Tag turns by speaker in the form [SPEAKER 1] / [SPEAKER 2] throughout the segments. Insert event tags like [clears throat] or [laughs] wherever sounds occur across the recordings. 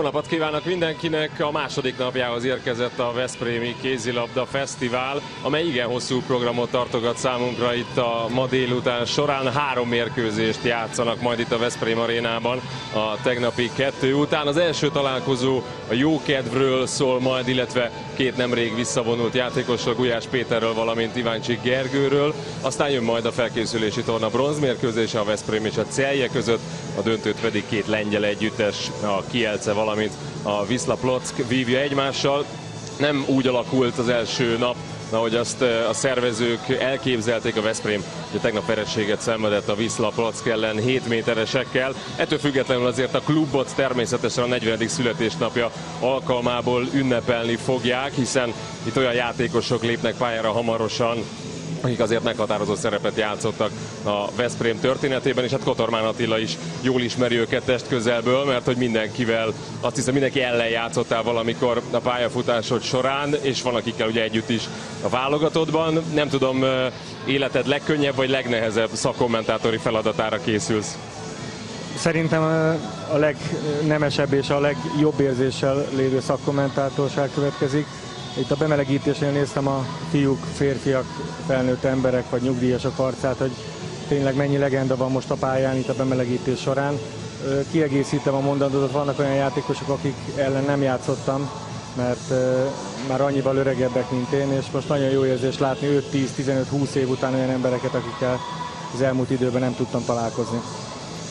[SPEAKER 1] Jó napot kívánok mindenkinek! A második napjához érkezett a Veszprémi Kézilabda Fesztivál, amely igen hosszú programot tartogat számunkra itt a ma délután során. Három mérkőzést játszanak majd itt a Veszprém arénában a tegnapi kettő után. Az első találkozó a jókedvről szól majd, illetve két nemrég visszavonult játékosról, Gulyás Péterről, valamint Iváncsik Gergőről. Aztán jön majd a felkészülési torna bronzmérkőzése a Veszprém és a Celje között, a döntőt pedig két lengyel együttes, a Kielce, valamint a Wisla Plock vívja egymással. Nem úgy alakult az első nap, ahogy azt a szervezők elképzelték a Veszprém, hogy tegnap vereséget szenvedett a Wisla Plock ellen 7 méteresekkel. Ettől függetlenül azért a klubot természetesen a 40. születésnapja alkalmából ünnepelni fogják, hiszen itt olyan játékosok lépnek pályára hamarosan, akik azért meghatározó szerepet játszottak a Veszprém történetében, és hát Kotormán Attila is jól ismeri őket test közelből, mert hogy mindenkivel, azt hiszem mindenki ellen játszottál valamikor a pályafutásod során, és van akikkel ugye együtt is a válogatottban. Nem tudom, életed legkönnyebb vagy legnehezebb szakkommentátori feladatára készülsz?
[SPEAKER 2] Szerintem a legnemesebb és a legjobb érzéssel lévő szakkommentátorság következik itt a bemelegítésnél néztem a fiúk, férfiak, felnőtt emberek vagy nyugdíjasok arcát, hogy tényleg mennyi legenda van most a pályán itt a bemelegítés során. Kiegészítem a mondandót, vannak olyan játékosok, akik ellen nem játszottam, mert már annyival öregebbek, mint én, és most nagyon jó érzés látni 5-10-15-20 év után olyan embereket, akikkel az elmúlt időben nem tudtam találkozni.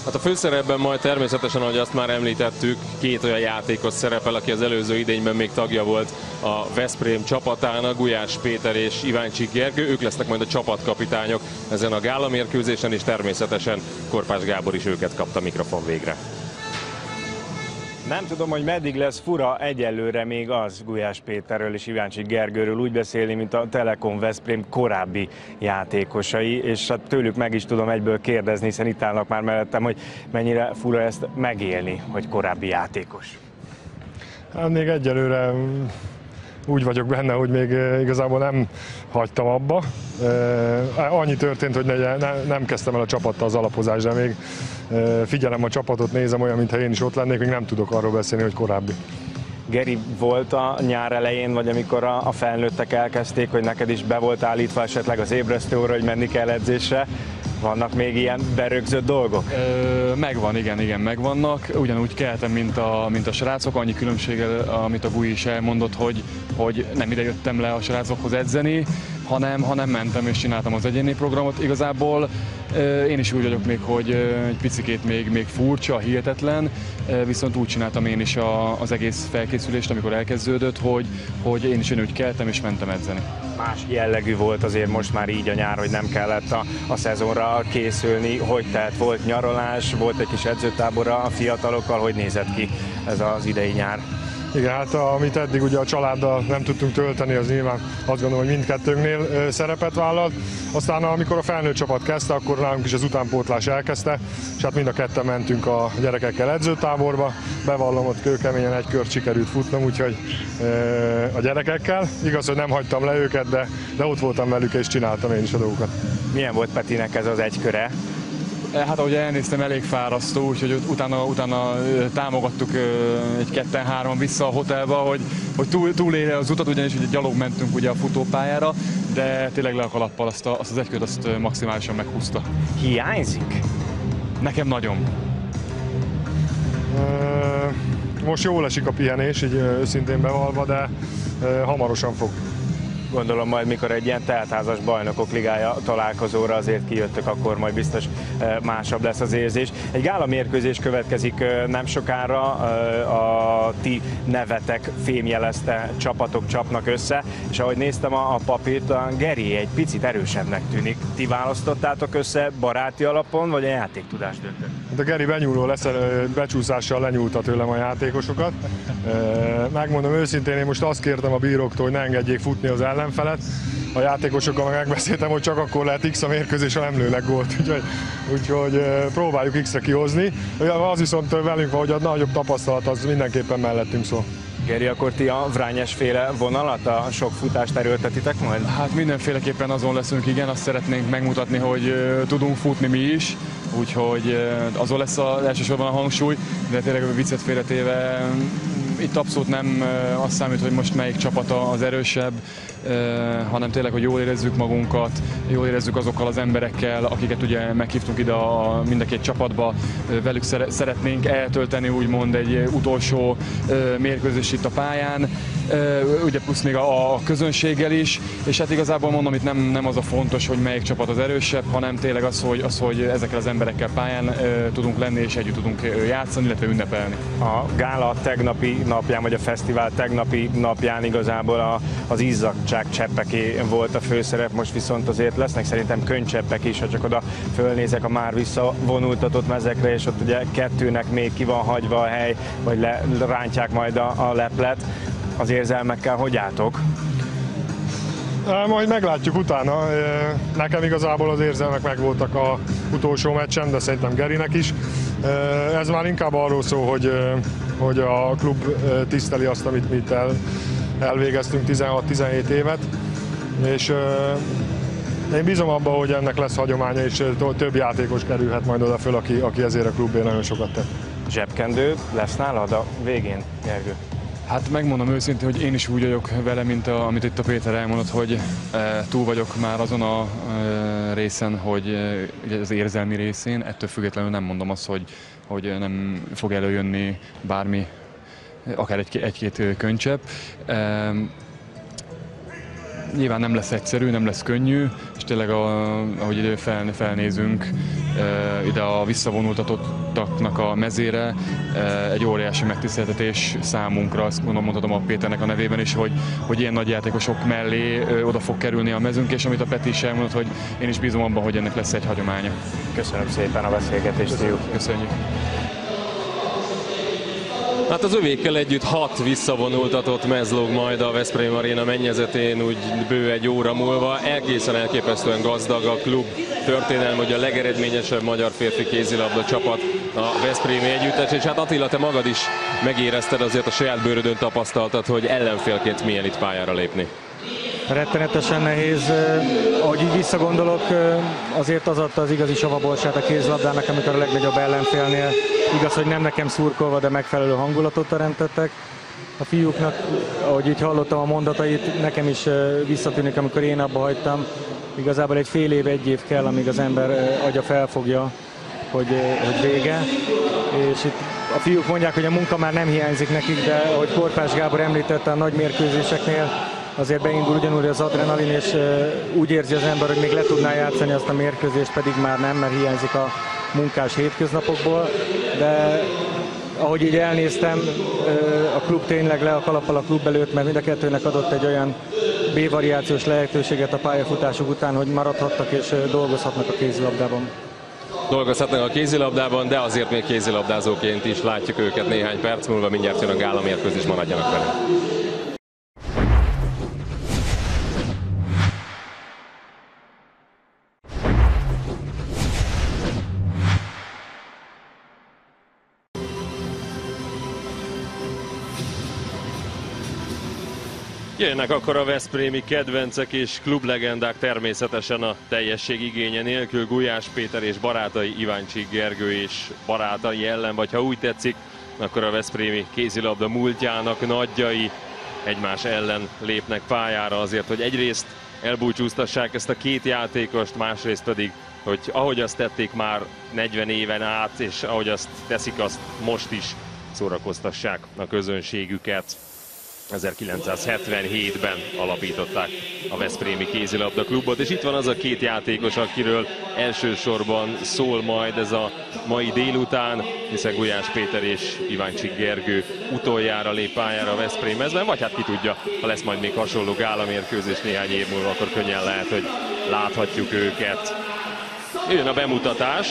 [SPEAKER 1] Hát a főszerepben majd természetesen, ahogy azt már említettük, két olyan játékos szerepel, aki az előző idényben még tagja volt a Veszprém csapatának, Gulyás Péter és Iváncsik Gergő. Ők lesznek majd a csapatkapitányok ezen a gála mérkőzésen, és természetesen Korpás Gábor is őket kapta mikrofon végre.
[SPEAKER 3] Nem tudom, hogy meddig lesz fura egyelőre még az Gulyás Péterről és Iváncsik Gergőről úgy beszélni, mint a Telekom Veszprém korábbi játékosai, és hát tőlük meg is tudom egyből kérdezni, hiszen itt állnak már mellettem, hogy mennyire fura ezt megélni, hogy korábbi játékos.
[SPEAKER 4] Hát még egyelőre úgy vagyok benne, hogy még eh, igazából nem hagytam abba. Eh, annyi történt, hogy nem kezdtem el a csapattal az alapozást, de még eh, figyelem a csapatot, nézem olyan, mintha én is ott lennék, még nem tudok arról beszélni, hogy korábbi.
[SPEAKER 3] Geri, volt a nyár elején, vagy amikor a, a felnőttek elkezdték, hogy neked is be volt állítva esetleg az ébresztőóra, hogy menni kell edzésre, vannak még ilyen berögzött dolgok?
[SPEAKER 5] Ö, megvan, igen, igen, megvannak. Ugyanúgy keltem, mint a, mint a srácok, annyi különbséggel, amit a Gui is elmondott, hogy, hogy nem ide jöttem le a srácokhoz edzeni, hanem, hanem mentem és csináltam az egyéni programot. Igazából én is úgy vagyok még, hogy egy picikét még, még furcsa, hihetetlen, viszont úgy csináltam én is a, az egész felkészülést, amikor elkezdődött, hogy, hogy én is úgy keltem és mentem edzeni.
[SPEAKER 3] Más jellegű volt azért most már így a nyár, hogy nem kellett a, a szezonra készülni. Hogy tehát volt nyaralás, volt egy kis edzőtábora a fiatalokkal, hogy nézett ki ez az idei nyár?
[SPEAKER 4] Igen, hát amit eddig ugye a családdal nem tudtunk tölteni, az nyilván azt gondolom, hogy mindkettőnknél szerepet vállalt. Aztán amikor a felnőtt csapat kezdte, akkor nálunk is az utánpótlás elkezdte, és hát mind a ketten mentünk a gyerekekkel edzőtáborba. Bevallom, ott kőkeményen egy kört sikerült futnom, úgyhogy a gyerekekkel. Igaz, hogy nem hagytam le őket, de, de ott voltam velük és csináltam én is a dolgokat.
[SPEAKER 3] Milyen volt Petinek ez az egyköre?
[SPEAKER 5] Eh, hát ahogy elnéztem, elég fárasztó, úgyhogy utána, utána támogattuk egy ketten-három vissza a hotelba, hogy, hogy túl, túlélje az utat, ugyanis ugye gyalog mentünk ugye a futópályára, de tényleg le a kalappal azt, a, azt az egykört azt maximálisan meghúzta.
[SPEAKER 3] Hiányzik?
[SPEAKER 5] Nekem nagyon.
[SPEAKER 4] Most jól esik a pihenés, így őszintén bevalva, de hamarosan fog
[SPEAKER 3] gondolom majd mikor egy ilyen teltházas bajnokok ligája találkozóra azért kijöttök, akkor majd biztos másabb lesz az érzés. Egy gála mérkőzés következik nem sokára, a ti nevetek fémjelezte csapatok csapnak össze, és ahogy néztem a, papírt, a Geri egy picit erősebbnek tűnik. Ti választottátok össze baráti alapon, vagy a játéktudás döntött?
[SPEAKER 4] A Geri benyúló lesz, becsúszással lenyúlta tőlem a játékosokat. Megmondom őszintén, én most azt kértem a bíróktól, hogy ne engedjék futni az ellen ellenfelet. A játékosokkal megbeszéltem, hogy csak akkor lehet X a mérkőzés, ha nem lőnek gólt. Úgyhogy, úgyhogy próbáljuk X-re kihozni. Az viszont velünk van, hogy a nagyobb tapasztalat az mindenképpen mellettünk szól.
[SPEAKER 3] Geri, akkor ti a Vrányes féle vonalat, a sok futást erőltetitek majd?
[SPEAKER 5] Hát mindenféleképpen azon leszünk, igen, azt szeretnénk megmutatni, hogy tudunk futni mi is, úgyhogy azon lesz az elsősorban a hangsúly, de tényleg a viccet félretéve itt abszolút nem azt számít, hogy most melyik csapata az erősebb, hanem tényleg, hogy jól érezzük magunkat, jól érezzük azokkal az emberekkel, akiket ugye meghívtunk ide a mind a két csapatba, velük szeretnénk eltölteni úgymond egy utolsó mérkőzés itt a pályán, ugye plusz még a, a közönséggel is, és hát igazából mondom, itt nem, nem az a fontos, hogy melyik csapat az erősebb, hanem tényleg az, hogy, az, hogy ezekkel az emberekkel pályán tudunk lenni, és együtt tudunk játszani, illetve ünnepelni.
[SPEAKER 3] A gála tegnapi napján, vagy a fesztivál tegnapi napján igazából a, az izzadság cseppeké volt a főszerep, most viszont azért lesznek szerintem könycseppek is, ha csak oda fölnézek a már visszavonultatott mezekre, és ott ugye kettőnek még ki van hagyva a hely, vagy rántják majd a, a leplet. Az érzelmekkel hogy álltok?
[SPEAKER 4] Majd meglátjuk utána. Nekem igazából az érzelmek megvoltak a utolsó meccsen, de szerintem Gerinek is. Ez már inkább arról szól, hogy, hogy a klub tiszteli azt, amit mi itt el, elvégeztünk 16-17 évet, és én bízom abban, hogy ennek lesz hagyománya, és több játékos kerülhet majd oda föl, aki, aki ezért a klubért nagyon sokat tett.
[SPEAKER 3] Zsebkendő lesz nálad a végén, Gergő?
[SPEAKER 5] Hát megmondom őszintén, hogy én is úgy vagyok vele, mint a, amit itt a Péter elmondott, hogy e, túl vagyok már azon a e, részen, hogy e, az érzelmi részén, ettől függetlenül nem mondom azt, hogy, hogy nem fog előjönni bármi, akár egy, egy-két könycsepp. E, nyilván nem lesz egyszerű, nem lesz könnyű, tényleg a, ahogy fel, felnézünk ide a visszavonultatottaknak a mezére, egy óriási megtiszteltetés számunkra, azt mondom, mondhatom a Péternek a nevében is, hogy, hogy ilyen nagy játékosok mellé oda fog kerülni a mezünk, és amit a Peti is elmondott, hogy én is bízom abban, hogy ennek lesz egy hagyománya.
[SPEAKER 3] Köszönöm szépen a beszélgetést,
[SPEAKER 5] Köszönjük. Köszönjük.
[SPEAKER 1] Hát az övékkel együtt hat visszavonultatott mezlog majd a Veszprém Arena mennyezetén úgy bő egy óra múlva. Elkészen elképesztően gazdag a klub történelme, hogy a legeredményesebb magyar férfi kézilabda csapat a Veszprémi együttes, és hát Attila, te magad is megérezted azért a saját bőrödön tapasztaltad, hogy ellenfélként milyen itt pályára lépni
[SPEAKER 2] rettenetesen nehéz. Ahogy így visszagondolok, azért az adta az igazi savabolsát a kézlabdának, amikor a legnagyobb ellenfélnél igaz, hogy nem nekem szurkolva, de megfelelő hangulatot teremtettek. A fiúknak, ahogy így hallottam a mondatait, nekem is visszatűnik, amikor én abba hagytam. Igazából egy fél év, egy év kell, amíg az ember agya felfogja, hogy, hogy vége. És itt a fiúk mondják, hogy a munka már nem hiányzik nekik, de ahogy Korpás Gábor említette a nagy mérkőzéseknél, azért beindul ugyanúgy az adrenalin, és úgy érzi az ember, hogy még le tudná játszani azt a mérkőzést, pedig már nem, mert hiányzik a munkás hétköznapokból, de ahogy így elnéztem, a klub tényleg le a kalappal a klub előtt, mert mind a kettőnek adott egy olyan B-variációs lehetőséget a pályafutásuk után, hogy maradhattak és dolgozhatnak a kézilabdában.
[SPEAKER 1] Dolgozhatnak a kézilabdában, de azért még kézilabdázóként is látjuk őket néhány perc múlva, mindjárt jön a gála mérkőzés, maradjanak velünk. Jönnek akkor a Veszprémi kedvencek és klublegendák természetesen a teljesség igénye nélkül. Gulyás Péter és barátai Iváncsik Gergő és barátai ellen, vagy ha úgy tetszik, akkor a Veszprémi kézilabda múltjának nagyjai egymás ellen lépnek pályára azért, hogy egyrészt elbúcsúztassák ezt a két játékost, másrészt pedig, hogy ahogy azt tették már 40 éven át, és ahogy azt teszik azt most is, szórakoztassák a közönségüket. 1977-ben alapították a Veszprémi kézilabda klubot, és itt van az a két játékos, akiről elsősorban szól majd ez a mai délután, hiszen Gulyás Péter és Iváncsik Gergő utoljára lép pályára a Veszprém mezben, vagy hát ki tudja, ha lesz majd még hasonló gálamérkőzés néhány év múlva, akkor könnyen lehet, hogy láthatjuk őket. Jön a bemutatás,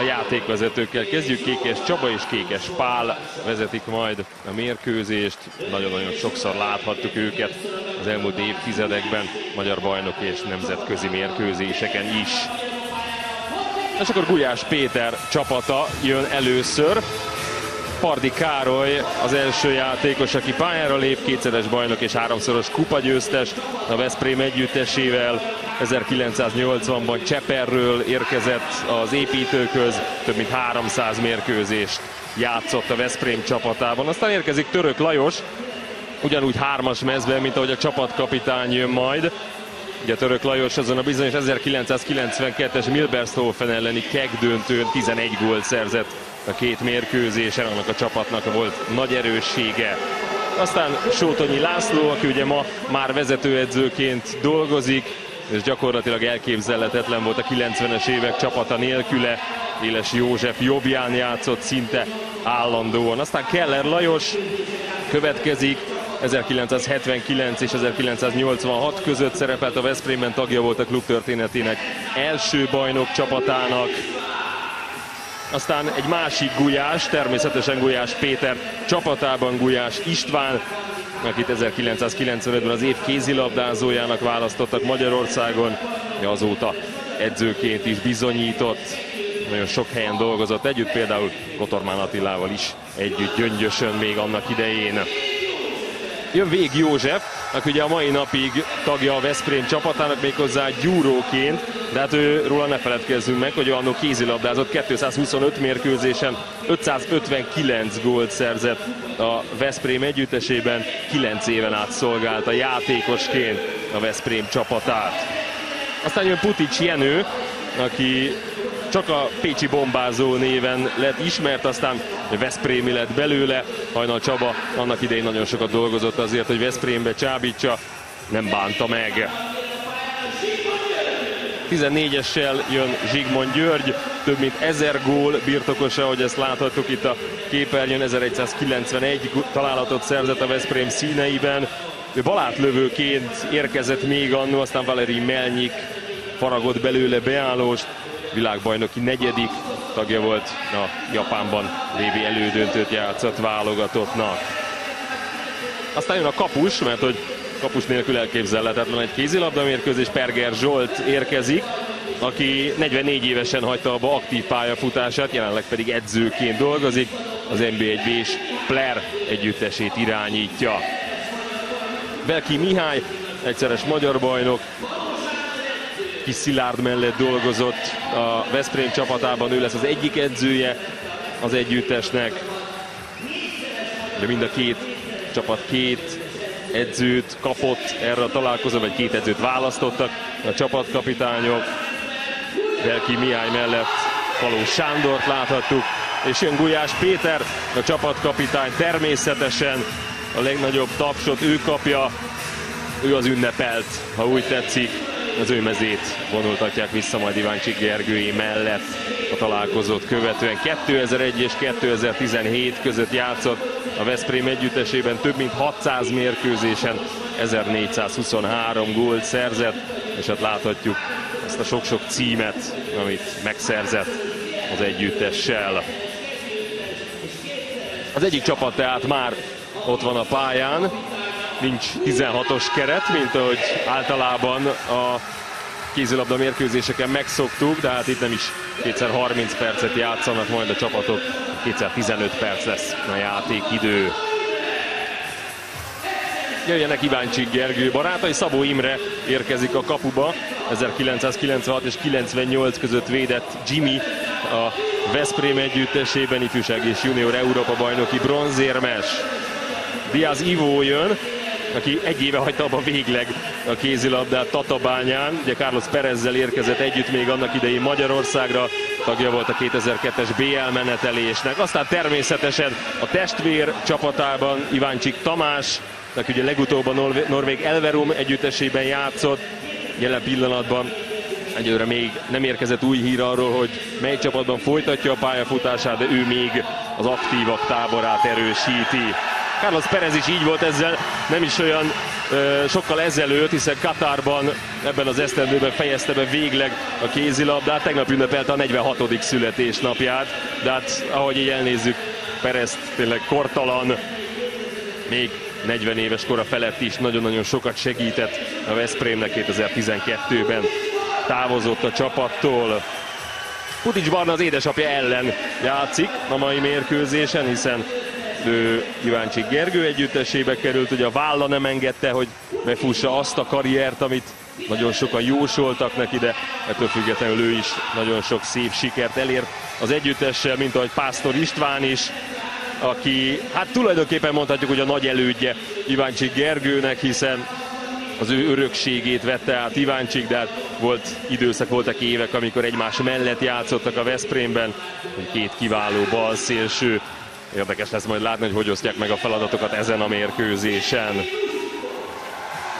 [SPEAKER 1] a játékvezetőkkel. Kezdjük Kékes Csaba és Kékes Pál vezetik majd a mérkőzést. Nagyon-nagyon sokszor láthattuk őket az elmúlt évtizedekben magyar bajnok és nemzetközi mérkőzéseken is. És akkor Gulyás Péter csapata jön először. Pardi Károly az első játékos, aki pályára lép, kétszeres bajnok és háromszoros kupagyőztes a Veszprém együttesével. 1980-ban Cseperről érkezett az építőköz, több mint 300 mérkőzést játszott a Veszprém csapatában. Aztán érkezik Török Lajos, ugyanúgy hármas mezben, mint ahogy a csapatkapitány jön majd. Ugye Török Lajos azon a bizonyos 1992-es Milbershofen elleni keg döntőn 11 gólt szerzett a két mérkőzésen, annak a csapatnak volt nagy erőssége. Aztán Sótonyi László, aki ugye ma már vezetőedzőként dolgozik, és gyakorlatilag elképzelhetetlen volt a 90-es évek csapata nélküle. Éles József jobbján játszott szinte állandóan. Aztán Keller Lajos következik, 1979 és 1986 között szerepelt a Veszprémben, tagja volt a klub történetének első bajnok csapatának. Aztán egy másik Gulyás, természetesen Gulyás Péter csapatában Gulyás István, akit 1995-ben az év kézilabdázójának választottak Magyarországon, azóta edzőként is bizonyított, nagyon sok helyen dolgozott együtt, például Kotormán Attilával is együtt gyöngyösön még annak idején. Jön Vég József, aki ugye a mai napig tagja a Veszprém csapatának méghozzá gyúróként, de hát ő, róla ne feledkezzünk meg, hogy annó kézilabdázott 225 mérkőzésen, 559 gólt szerzett a Veszprém együttesében, 9 éven át szolgálta játékosként a Veszprém csapatát. Aztán jön Putics Jenő, aki csak a Pécsi bombázó néven lett ismert, aztán Veszprémi lett belőle. Hajnal Csaba annak idején nagyon sokat dolgozott azért, hogy Veszprémbe csábítsa, nem bánta meg. 14-essel jön Zsigmond György, több mint 1000 gól birtokosa, hogy ezt láthatjuk itt a képernyőn, 1191 találatot szerzett a Veszprém színeiben. Ő balátlövőként érkezett még annó, aztán Valeri Melnyik faragott belőle beállóst, világbajnoki negyedik tagja volt a Japánban lévi elődöntőt játszott válogatottnak. Aztán jön a kapus, mert hogy kapus nélkül elképzelhetetlen egy kézilabda mérkőzés. Perger Zsolt érkezik, aki 44 évesen hagyta abba aktív pályafutását, jelenleg pedig edzőként dolgozik. Az NB1 és Pler együttesét irányítja. Belki Mihály, egyszeres magyar bajnok, Kis Szilárd mellett dolgozott a Veszprém csapatában, ő lesz az egyik edzője az együttesnek. De mind a két csapat két edzőt kapott erre a találkozó, vagy két edzőt választottak a csapatkapitányok. Belki Mihály mellett Faló Sándort láthattuk, és jön Gulyás Péter, a csapatkapitány természetesen a legnagyobb tapsot ő kapja, ő az ünnepelt, ha úgy tetszik, az ő mezét vonultatják vissza majd Iváncsik Gergői mellett a találkozót követően. 2001 és 2017 között játszott a Veszprém együttesében több mint 600 mérkőzésen 1423 gólt szerzett, és hát láthatjuk ezt a sok-sok címet, amit megszerzett az együttessel. Az egyik csapat tehát már ott van a pályán, nincs 16-os keret, mint ahogy általában a kézilabda mérkőzéseken megszoktuk, de hát itt nem is kétszer 30 percet játszanak majd a csapatok, kétszer 15 perc lesz a játékidő. Jöjjenek Iváncsik Gergő barátai, Szabó Imre érkezik a kapuba, 1996 és 98 között védett Jimmy a Veszprém együttesében ifjúság és junior Európa bajnoki bronzérmes. Diaz Ivo jön, aki egy éve hagyta abba végleg a kézilabdát Tatabányán. Ugye Carlos Perezzel érkezett együtt még annak idején Magyarországra, tagja volt a 2002-es BL menetelésnek. Aztán természetesen a testvér csapatában Iváncsik Tamás, aki ugye legutóbb a Norvég Elverum együttesében játszott, jelen pillanatban egyőre még nem érkezett új hír arról, hogy mely csapatban folytatja a pályafutását, de ő még az aktívak táborát erősíti. Carlos Perez is így volt ezzel, nem is olyan ö, sokkal ezelőtt, hiszen Katarban ebben az esztendőben fejezte be végleg a kézilabdát. Tegnap ünnepelte a 46. születésnapját, de hát ahogy így elnézzük, Perez tényleg kortalan, még 40 éves kora felett is nagyon-nagyon sokat segített a Veszprémnek 2012-ben távozott a csapattól. Putics Barna az édesapja ellen játszik a mai mérkőzésen, hiszen ő Iváncsik Gergő együttesébe került, ugye a válla nem engedte, hogy befussa azt a karriert, amit nagyon sokan jósoltak neki, de ettől függetlenül ő is nagyon sok szép sikert elért az együttessel, mint ahogy Pásztor István is, aki hát tulajdonképpen mondhatjuk, hogy a nagy elődje Iváncsik Gergőnek, hiszen az ő örökségét vette át Iváncsik, de hát volt időszak, voltak évek, amikor egymás mellett játszottak a Veszprémben, két kiváló balszélső. Érdekes lesz majd látni, hogy hogy osztják meg a feladatokat ezen a mérkőzésen.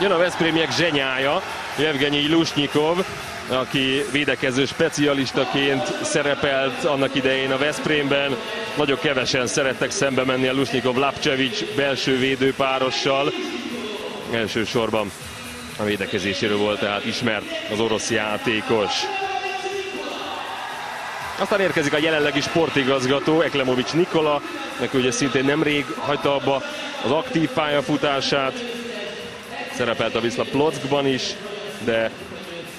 [SPEAKER 1] Jön a Veszprémiek zsenyája, Evgenyi Lusnyikov, aki védekező specialistaként szerepelt annak idején a Veszprémben. Nagyon kevesen szerettek szembe menni a Lusnyikov Lapcevic belső védőpárossal. Elsősorban a védekezéséről volt tehát ismert az orosz játékos. Aztán érkezik a jelenlegi sportigazgató, Eklemovics Nikola, neki ugye szintén nemrég hagyta abba az aktív pályafutását. Szerepelt a Viszla Plockban is, de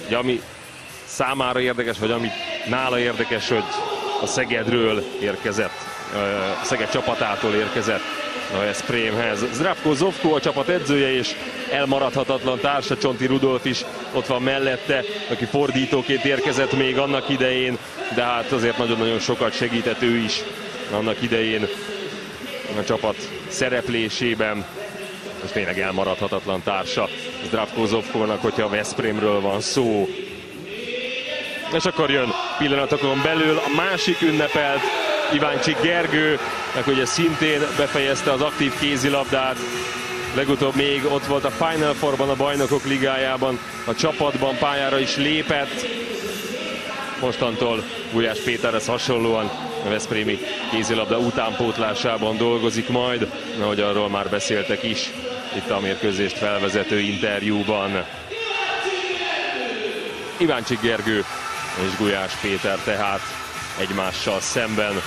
[SPEAKER 1] ugye, ami számára érdekes, vagy ami nála érdekes, hogy a Szegedről érkezett, a Szeged csapatától érkezett a Veszprémhez. Zdravko Zovko a csapat edzője és elmaradhatatlan társa, Csonti Rudolf is ott van mellette, aki fordítóként érkezett még annak idején, de hát azért nagyon-nagyon sokat segített ő is annak idején a csapat szereplésében. Most tényleg elmaradhatatlan társa Zdravko Zovkónak, hogyha a Veszprémről van szó. És akkor jön pillanatokon belül a másik ünnepelt Iváncsik Gergő, meg ugye szintén befejezte az aktív kézilabdát. Legutóbb még ott volt a Final Fourban a Bajnokok Ligájában, a csapatban pályára is lépett. Mostantól Gulyás Péterhez hasonlóan a Veszprémi kézilabda utánpótlásában dolgozik majd, ahogy arról már beszéltek is itt a mérkőzést felvezető interjúban. Iváncsik Gergő és Gulyás Péter tehát egymással szemben.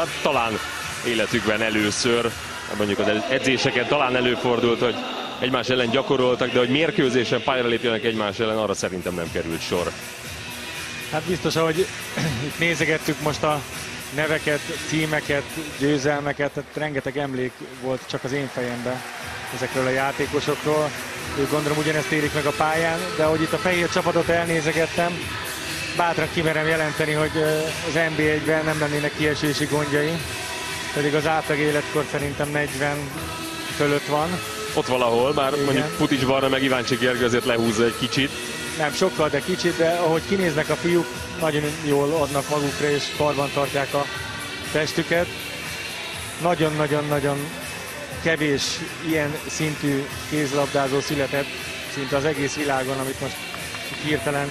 [SPEAKER 1] Tehát talán életükben először, mondjuk az edzéseken talán előfordult, hogy egymás ellen gyakoroltak, de hogy mérkőzésen pályára lépjenek egymás ellen, arra szerintem nem került sor.
[SPEAKER 2] Hát biztos, hogy [clears throat] itt nézegettük most a neveket, címeket, győzelmeket, tehát rengeteg emlék volt csak az én fejemben ezekről a játékosokról. Ők gondolom ugyanezt érik meg a pályán, de hogy itt a fehér csapatot elnézegettem, bátran kimerem jelenteni, hogy az NB1-ben nem lennének kiesési gondjai, pedig az átlag életkor szerintem 40 fölött van.
[SPEAKER 1] Ott valahol, bár Igen. mondjuk Putics Barna meg Iváncsik Gergő azért lehúzza egy kicsit.
[SPEAKER 2] Nem sokkal, de kicsit, de ahogy kinéznek a fiúk, nagyon jól adnak magukra és karban tartják a testüket. Nagyon-nagyon-nagyon kevés ilyen szintű kézlabdázó született szinte az egész világon, amit most hirtelen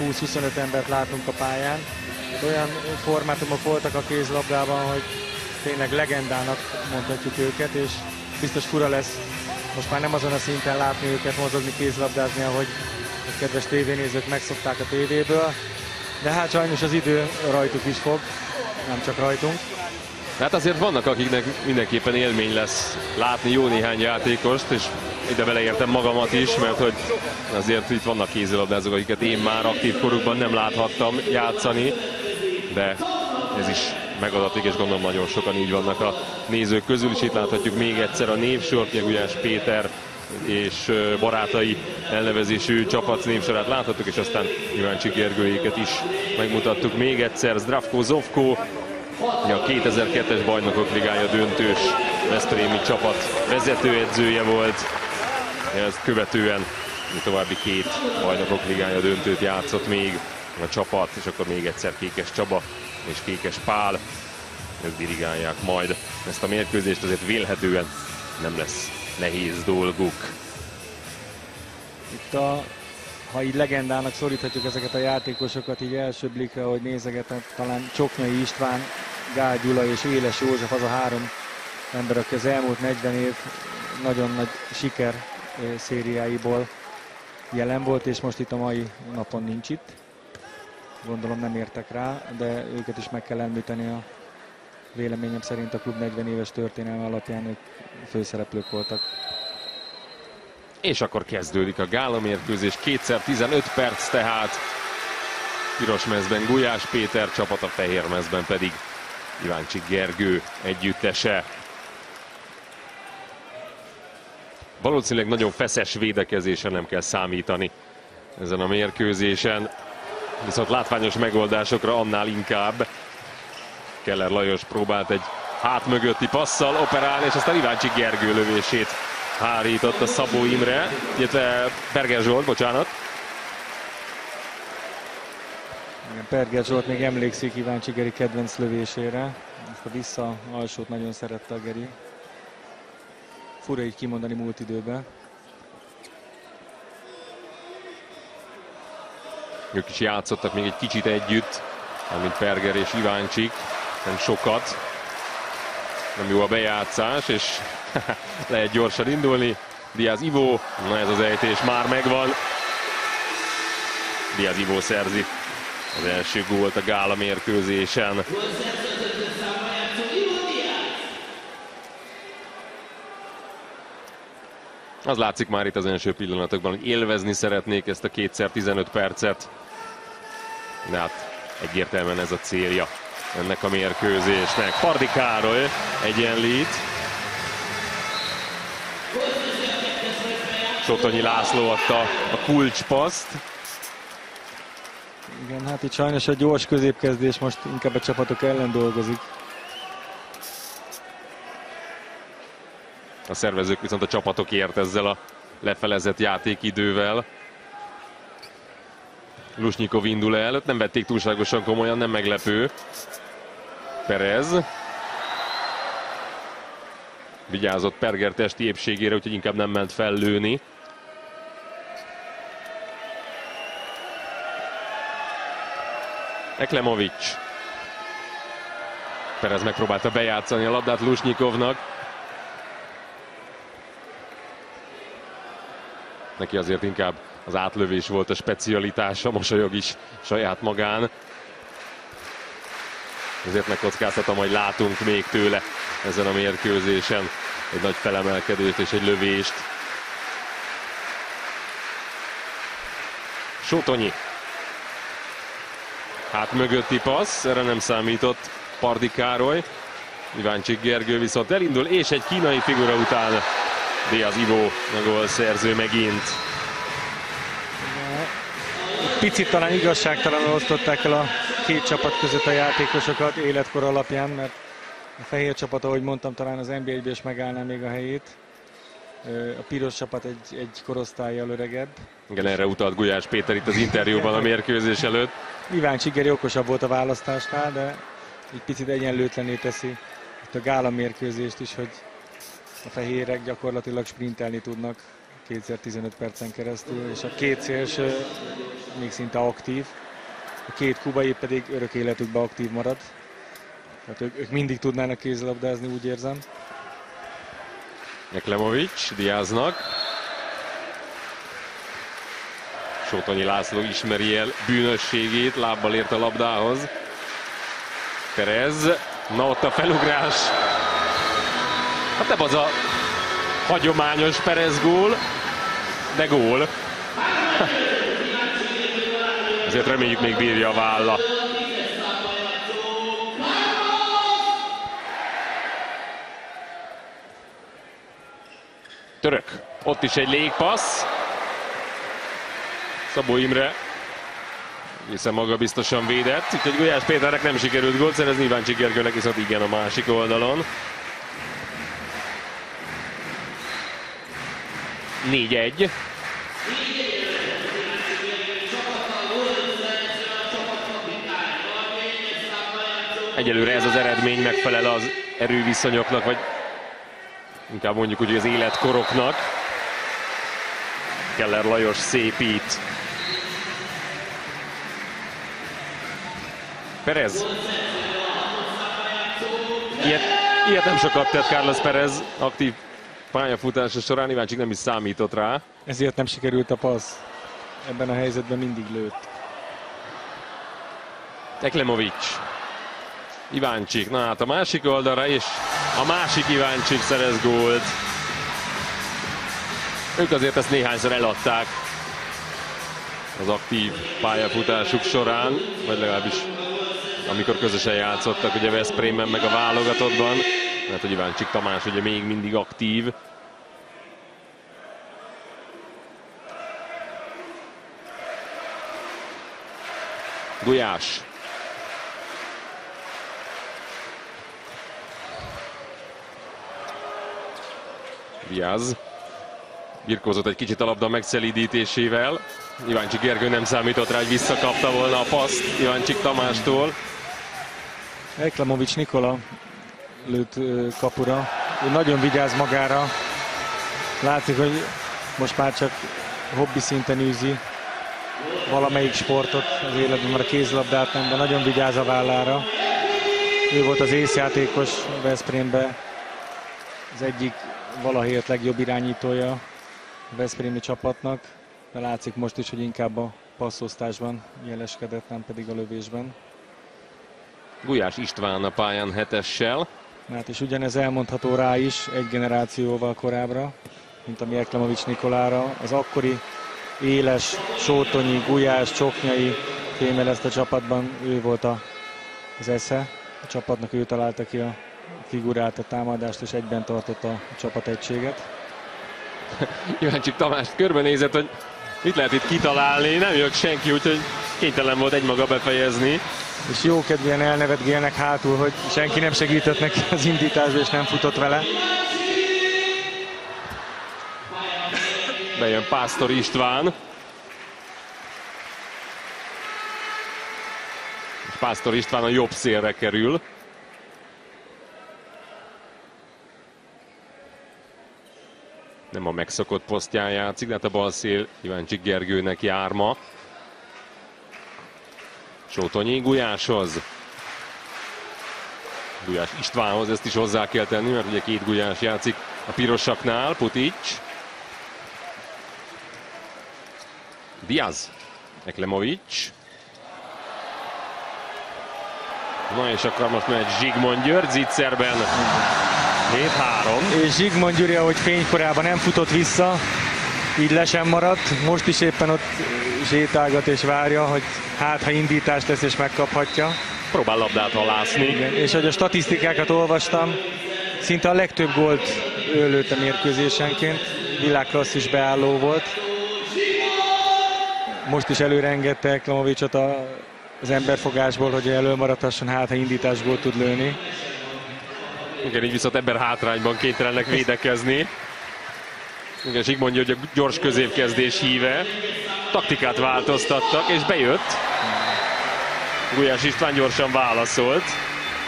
[SPEAKER 2] 20-25 embert látunk a pályán. Olyan formátumok voltak a kézlabdában, hogy tényleg legendának mondhatjuk őket, és biztos fura lesz most már nem azon a szinten látni őket mozogni, kézlabdázni, ahogy a kedves tévénézők megszokták a tévéből. De hát sajnos az idő rajtuk is fog, nem csak rajtunk.
[SPEAKER 1] Hát azért vannak, akiknek mindenképpen élmény lesz látni jó néhány játékost, és ide beleértem magamat is, mert hogy azért itt vannak kézilabdázók, akiket én már aktív korukban nem láthattam játszani, de ez is megadatik, és gondolom nagyon sokan így vannak a nézők közül, és itt láthatjuk még egyszer a névsort, Gulyás Péter és barátai elnevezésű csapat névsorát láthattuk, és aztán Iváncsik Gergőjéket is megmutattuk még egyszer. Zdravko Zovko, a 2002-es Bajnokok Ligája döntős Veszprémi csapat vezetőedzője volt. Ezt követően további két Bajnokok Ligája döntőt játszott még a csapat, és akkor még egyszer Kékes Csaba és Kékes Pál. Ők dirigálják majd ezt a mérkőzést, azért vélhetően nem lesz nehéz dolguk.
[SPEAKER 2] Itt a, ha így legendának szoríthatjuk ezeket a játékosokat, így első hogy nézegetem, talán Csoknyai István, Gál Gyula és Éles József az a három ember, aki az elmúlt 40 év nagyon nagy siker szériáiból jelen volt, és most itt a mai napon nincs itt. Gondolom nem értek rá, de őket is meg kell említeni a véleményem szerint a klub 40 éves történelme alapján ők főszereplők voltak.
[SPEAKER 1] És akkor kezdődik a gála mérkőzés, kétszer 15 perc tehát. piros mezben Gulyás Péter csapat, a fehér mezben pedig Iváncsik Gergő együttese. Valószínűleg nagyon feszes védekezése nem kell számítani ezen a mérkőzésen, viszont látványos megoldásokra annál inkább. Keller Lajos próbált egy hát mögötti passzal operálni, és aztán Iváncsik Gergő lövését hárított a Szabó Imre, illetve Berger Zsolt, bocsánat.
[SPEAKER 2] Igen, Perger Zsolt még emlékszik Iváncsi Geri kedvenc lövésére. Ezt a vissza alsót nagyon szerette a Geri. Fura így kimondani múlt időben.
[SPEAKER 1] Ők is játszottak még egy kicsit együtt, mint Perger és Iváncsik, nem sokat. Nem jó a bejátszás, és [laughs] lehet gyorsan indulni. Diaz Ivo, na ez az ejtés már megvan. Diaz Ivo szerzi az első gólt a gála mérkőzésen. Az látszik már itt az első pillanatokban, hogy élvezni szeretnék ezt a kétszer 15 percet. De hát egyértelműen ez a célja ennek a mérkőzésnek. Pardi Károly egyenlít. Sotonyi László adta a kulcspaszt.
[SPEAKER 2] Igen, hát itt sajnos a gyors középkezdés most inkább a csapatok ellen dolgozik.
[SPEAKER 1] A szervezők viszont a csapatokért ezzel a lefelezett játékidővel. Lusnyikov indul el, nem vették túlságosan komolyan, nem meglepő. Perez. Vigyázott Perger testi épségére, úgyhogy inkább nem ment fellőni. Eklemovics. Perez megpróbálta bejátszani a labdát Lusnyikovnak. Neki azért inkább az átlövés volt a specialitása, mosolyog is saját magán. Ezért megkockáztatom, hogy látunk még tőle ezen a mérkőzésen egy nagy felemelkedést és egy lövést. Sotonyi. Hát mögötti passz, erre nem számított Pardi Károly. Iváncsik Gergő viszont elindul, és egy kínai figura után Diaz Ivo a gól szerző megint.
[SPEAKER 2] Picit talán igazságtalanul osztották el a két csapat között a játékosokat életkor alapján, mert a fehér csapat, ahogy mondtam, talán az NBA-ben is megállná még a helyét. A piros csapat egy, egy korosztályjal öregebb.
[SPEAKER 1] Igen, erre utalt Gulyás Péter itt az interjúban a mérkőzés előtt.
[SPEAKER 2] Iván Csigeri okosabb volt a választásnál, de egy picit egyenlőtlené teszi itt a gála mérkőzést is, hogy a fehérek gyakorlatilag sprintelni tudnak kétszer 15 percen keresztül, és a két szélső még szinte aktív. A két kubai pedig örök életükben aktív marad. Tehát ők, ők mindig tudnának kézilabdázni, úgy érzem.
[SPEAKER 1] Neklemovics Diáznak. Sótonyi László ismeri el bűnösségét, lábbal ért a labdához. Perez, na ott a felugrás. Hát nem az a hagyományos Perez gól, de gól. [laughs] Ezért reméljük még bírja a válla. Török. Ott is egy légpassz. Szabó Imre hiszen maga biztosan védett. Úgyhogy Gulyás Péternek nem sikerült gólt szerezni, Iván Csigergőnek viszont igen a másik oldalon. 4-1. Egyelőre ez az eredmény megfelel az erőviszonyoknak, vagy inkább mondjuk úgy, hogy az életkoroknak. Keller Lajos szépít. Perez. Ilyet, ilyet nem sokat tett Carlos Perez aktív pályafutása során, Iváncsik nem is számított rá.
[SPEAKER 2] Ezért nem sikerült a passz. Ebben a helyzetben mindig lőtt.
[SPEAKER 1] Teklemovics. Iváncsik, na hát a másik oldalra, és a másik Iváncsik szerez gólt. Ők azért ezt néhányszor eladták az aktív pályafutásuk során, vagy legalábbis amikor közösen játszottak ugye Veszprémben meg a válogatottban, mert hogy Iváncsik Tamás ugye még mindig aktív. Gulyás. Diaz. Birkózott egy kicsit a labda megszelídítésével. Iváncsik Gergő nem számított rá, hogy visszakapta volna a paszt Iváncsik Tamástól.
[SPEAKER 2] Eklamovics Nikola lőtt kapura. Ő nagyon vigyáz magára. Látszik, hogy most már csak hobbi szinten űzi valamelyik sportot az életben, mert a kézlabdát nem, de nagyon vigyáz a vállára. Ő volt az észjátékos Veszprémbe, az egyik valahért legjobb irányítója a Veszprémi csapatnak, de látszik most is, hogy inkább a passzosztásban jeleskedett, nem pedig a lövésben.
[SPEAKER 1] Gulyás István a pályán hetessel.
[SPEAKER 2] Hát és ugyanez elmondható rá is egy generációval korábbra, mint ami Eklemovics Nikolára. Az akkori éles, sótonyi, gulyás, csoknyai fémel ezt a csapatban, ő volt a, az esze. A csapatnak ő találta ki a figurát, a támadást, és egyben tartotta a csapategységet. [laughs]
[SPEAKER 1] Iváncsik Tamást körbenézett, hogy mit lehet itt kitalálni, nem jött senki, úgyhogy kénytelen volt egymaga befejezni.
[SPEAKER 2] És jó kedvűen elnevetgélnek hátul, hogy senki nem segített neki az indításba, és nem futott vele.
[SPEAKER 1] Bejön Pásztor István. És Pásztor István a jobb szélre kerül. Nem a megszokott posztján játszik, de hát a bal szél Iváncsik Gergőnek jár ma. Sótonyi Gulyáshoz. Gulyás Istvánhoz ezt is hozzá kell tenni, mert ugye két Gulyás játszik a pirosaknál, Putics. Diaz. Eklemovics. Na és akkor most megy Zsigmond György Zicserben. 7-3.
[SPEAKER 2] És Zsigmond Gyuri, ahogy fénykorában nem futott vissza, így le sem maradt. Most is éppen ott sétálgat és várja, hogy hát ha indítást lesz és megkaphatja.
[SPEAKER 1] Próbál labdát halászni.
[SPEAKER 2] Igen. És hogy a statisztikákat olvastam, szinte a legtöbb gólt ő lőtte mérkőzésenként. Világklasszis beálló volt. Most is előre engedte Klamovicsot a, az emberfogásból, hogy előmaradhasson, hát ha indításból tud lőni.
[SPEAKER 1] Igen, így viszont ember hátrányban kénytelenek védekezni. Igen, Zsigmond hogy a gyors középkezdés híve. Taktikát változtattak, és bejött. Gulyás István gyorsan válaszolt.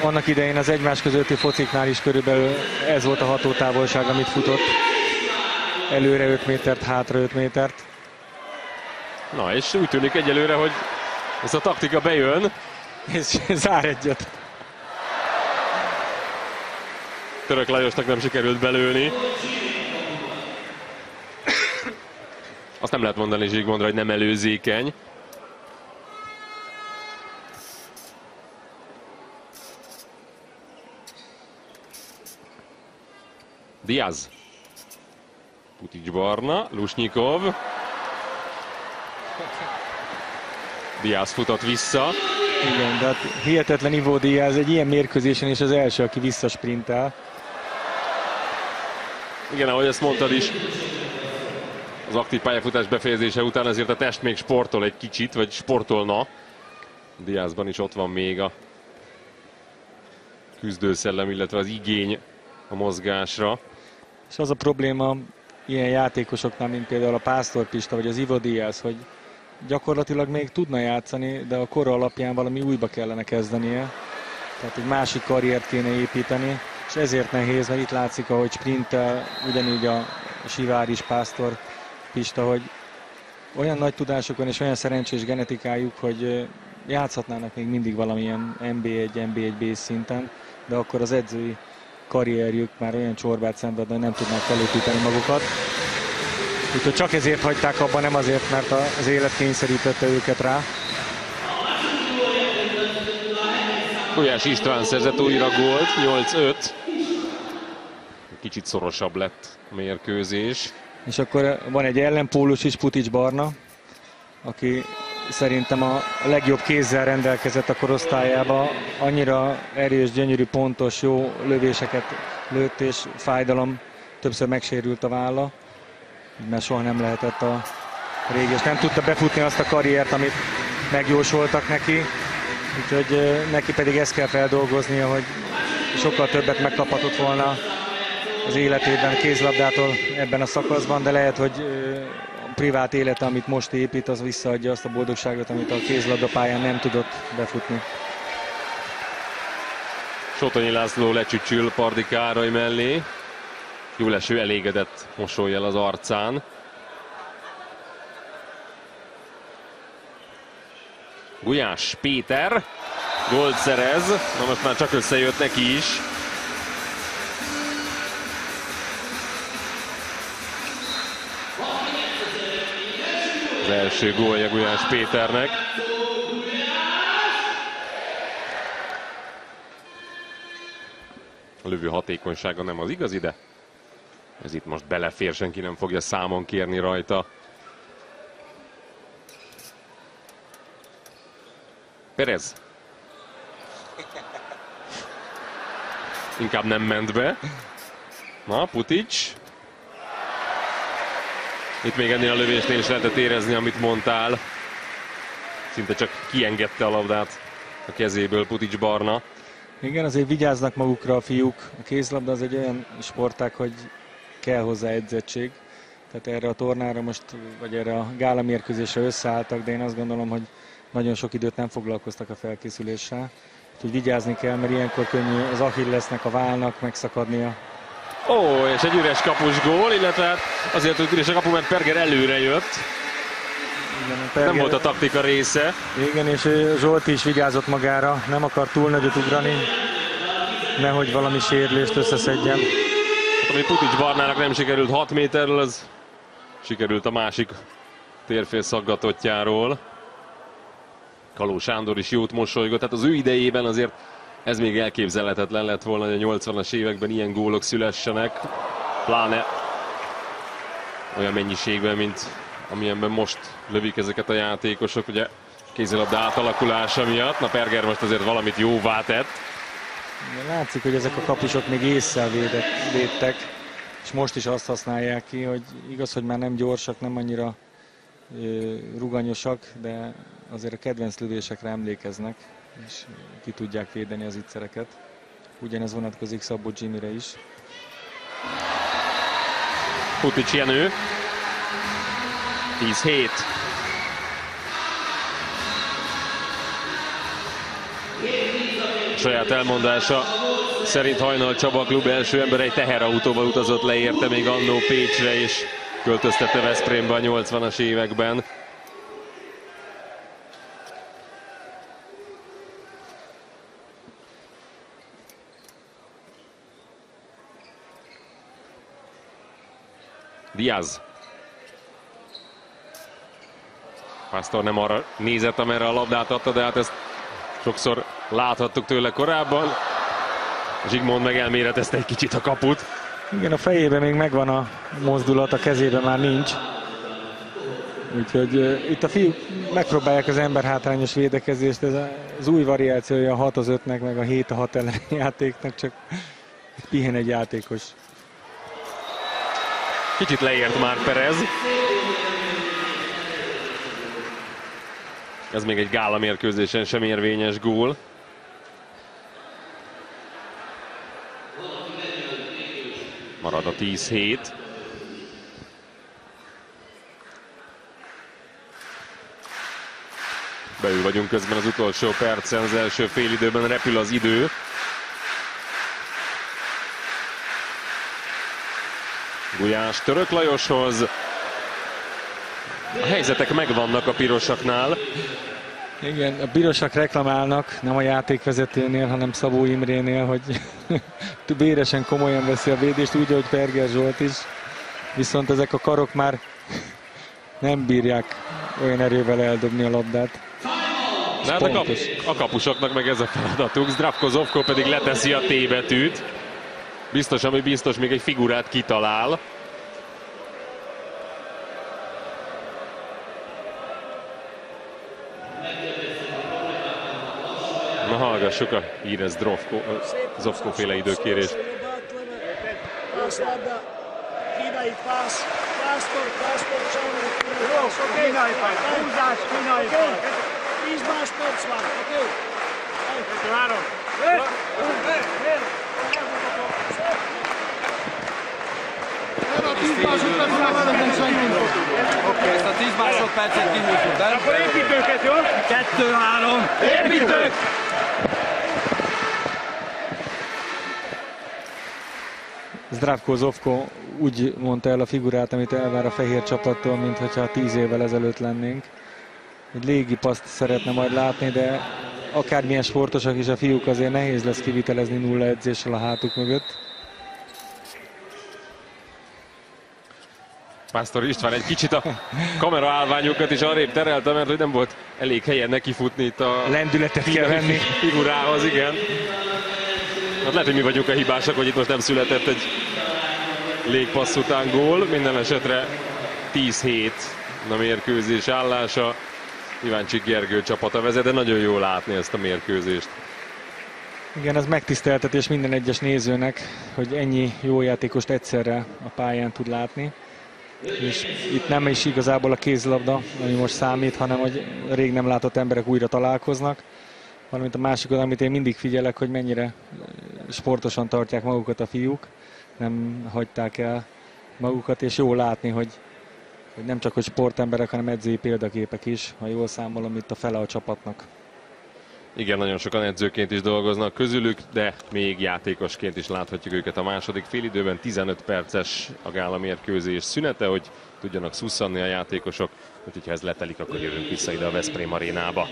[SPEAKER 2] Annak idején az egymás közötti fociknál is körülbelül ez volt a hatótávolság, amit futott. Előre 5 métert, hátra 5 métert.
[SPEAKER 1] Na és úgy tűnik egyelőre, hogy ez a taktika bejön.
[SPEAKER 2] És zár egyet.
[SPEAKER 1] Török Lajosnak nem sikerült belőni. Azt nem lehet mondani Zsigmondra, hogy nem előzékeny. Diaz. Putics Barna, Lusnyikov. Diaz futott vissza.
[SPEAKER 2] Igen, de hát hihetetlen Ivo Diaz egy ilyen mérkőzésen is az első, aki visszasprintel.
[SPEAKER 1] Igen, ahogy ezt mondtad is, az aktív pályafutás befejezése után azért a test még sportol egy kicsit, vagy sportolna. Diázban is ott van még a küzdőszellem, illetve az igény a mozgásra.
[SPEAKER 2] És az a probléma ilyen játékosoknál, mint például a Pásztor Pista vagy az Ivo Diaz, hogy gyakorlatilag még tudna játszani, de a kor alapján valami újba kellene kezdenie. Tehát egy másik karriert kéne építeni, és ezért nehéz, mert itt látszik, ahogy sprintel, ugyanígy a Siváris Pásztor Pista, hogy olyan nagy tudásuk van és olyan szerencsés genetikájuk, hogy játszhatnának még mindig valamilyen NB1, NB1B szinten, de akkor az edzői karrierjük már olyan csorbát szenved, hogy nem tudnak felépíteni magukat. Úgyhogy csak ezért hagyták abba, nem azért, mert az élet kényszerítette őket rá.
[SPEAKER 1] Gulyás István szerzett újra gólt, 8-5. Kicsit szorosabb lett a mérkőzés.
[SPEAKER 2] És akkor van egy ellenpólus is, Putics Barna. aki szerintem a legjobb kézzel rendelkezett a korosztályába. Annyira erős, gyönyörű, pontos, jó lövéseket lőtt, és fájdalom többször megsérült a válla, mert soha nem lehetett a régi, és nem tudta befutni azt a karriert, amit megjósoltak neki. Úgyhogy neki pedig ezt kell feldolgoznia, hogy sokkal többet megkaphatott volna az életében kézlabdától ebben a szakaszban, de lehet, hogy a privát élete, amit most épít, az visszaadja azt a boldogságot, amit a kézlabda pályán nem tudott befutni.
[SPEAKER 1] Sotonyi László lecsücsül Pardi Károly mellé. Jóleső elégedett mosolyjal az arcán. Gulyás Péter gólt szerez, na most már csak összejött neki is. Az első gólja Gulyás Péternek. A lövő hatékonysága nem az igazi, de ez itt most belefér, senki nem fogja számon kérni rajta. Perez. Inkább nem ment be. Na, Putic. Itt még ennél a lövésnél is lehetett érezni, amit mondtál. Szinte csak kiengedte a labdát a kezéből Putic Barna.
[SPEAKER 2] Igen, azért vigyáznak magukra a fiúk. A kézlabda az egy olyan sportág, hogy kell hozzá edzettség. Tehát erre a tornára most, vagy erre a gála mérkőzésre összeálltak, de én azt gondolom, hogy nagyon sok időt nem foglalkoztak a felkészüléssel. Úgyhogy vigyázni kell, mert ilyenkor könnyű az Achillesnek, a válnak megszakadnia.
[SPEAKER 1] Ó, és egy üres kapus gól, illetve hát azért, hogy üres a kapu, mert Perger előre jött. Igen, Perger... Nem volt a taktika része.
[SPEAKER 2] Igen, és Zsolti is vigyázott magára, nem akar túl nagyot ugrani, nehogy valami sérülést összeszedjen.
[SPEAKER 1] Hát, ami Putic Barnának nem sikerült 6 méterről, az sikerült a másik térfél szaggatottjáról. Kaló Sándor is jót mosolygott, tehát az ő idejében azért ez még elképzelhetetlen lett volna, hogy a 80-as években ilyen gólok szülessenek, pláne olyan mennyiségben, mint amilyenben most lövik ezeket a játékosok, ugye kézilabda átalakulása miatt. Na Perger most azért valamit jóvá tett.
[SPEAKER 2] Látszik, hogy ezek a kapusok még észszel védtek, és most is azt használják ki, hogy igaz, hogy már nem gyorsak, nem annyira ruganyosak, de azért a kedvenc lövésekre emlékeznek, és ki tudják védeni az ittszereket. Ugyanez vonatkozik Szabó Jimmyre is.
[SPEAKER 1] Putic Jenő. 10-7. Saját elmondása szerint Hajnal Csaba klub első ember egy teherautóval utazott le érte még annó Pécsre és költöztette Veszprémbe a 80-as években. Diaz. Pásztor nem arra nézett, amerre a labdát adta, de hát ezt sokszor láthattuk tőle korábban. Zsigmond meg elméretezte egy kicsit a kaput.
[SPEAKER 2] Igen, a fejében még megvan a mozdulat, a kezében már nincs. Úgyhogy uh, itt a fiúk megpróbálják az ember hátrányos védekezést, ez az új variációja a 6 az 5-nek, meg a 7 a 6 ellen [laughs] játéknak, csak pihen egy játékos.
[SPEAKER 1] Kicsit leért már Perez. Ez még egy gála mérkőzésen sem érvényes gól. Marad a 10-7. Beül vagyunk közben az utolsó percen, az első félidőben repül az idő. Gulyás Török Lajoshoz. A helyzetek megvannak a pirosaknál.
[SPEAKER 2] Igen, a pirosak reklamálnak, nem a játékvezetőnél, hanem Szabó Imrénél, hogy [laughs] béresen komolyan veszi a védést, úgy, ahogy Perger Zsolt is. Viszont ezek a karok már [laughs] nem bírják olyan erővel eldobni a labdát.
[SPEAKER 1] De hát a, kap, a kapusoknak meg ez a feladatuk, Zdravko Zovko pedig leteszi a T betűt. Biztos, ami biztos, még egy figurát kitalál. Na hallgassuk a híres Drovko, Zovszko féle időkérést. Kínai Várom.
[SPEAKER 6] Oké, ezt a 10 másodpercet kihúzunk, nem?
[SPEAKER 7] Akkor építőket, jó?
[SPEAKER 6] Kettő, három.
[SPEAKER 7] Építők!
[SPEAKER 2] Zdravko Zovko úgy mondta el a figurát, amit elvár a fehér csapattól, mint hogyha tíz évvel ezelőtt lennénk. Egy légi paszt szeretne majd látni, de akármilyen sportosak is a fiúk azért nehéz lesz kivitelezni nulla edzéssel a hátuk mögött.
[SPEAKER 1] Pásztor István egy kicsit a kamera állványokat is arrébb terelte, mert hogy nem volt elég helyen nekifutni itt a
[SPEAKER 2] lendületet kell venni
[SPEAKER 1] figurához, igen. Hát lehet, hogy mi vagyunk a hibásak, hogy itt most nem született egy légpassz után gól. Minden esetre 10-7 a mérkőzés állása. Iváncsik Gergő csapata vezet, de nagyon jól látni ezt a mérkőzést.
[SPEAKER 2] Igen, ez megtiszteltetés minden egyes nézőnek, hogy ennyi jó játékost egyszerre a pályán tud látni. És itt nem is igazából a kézlabda, ami most számít, hanem hogy rég nem látott emberek újra találkoznak. Valamint a másik, amit én mindig figyelek, hogy mennyire sportosan tartják magukat a fiúk, nem hagyták el magukat, és jó látni, hogy, hogy nem csak hogy sportemberek, hanem edzői példaképek is, ha jól számolom, itt a fele a csapatnak.
[SPEAKER 1] Igen, nagyon sokan edzőként is dolgoznak közülük, de még játékosként is láthatjuk őket a második félidőben. 15 perces a gála mérkőzés szünete, hogy tudjanak szusszanni a játékosok, úgyhogy ha ez letelik, akkor jövünk vissza ide a Veszprém arénába.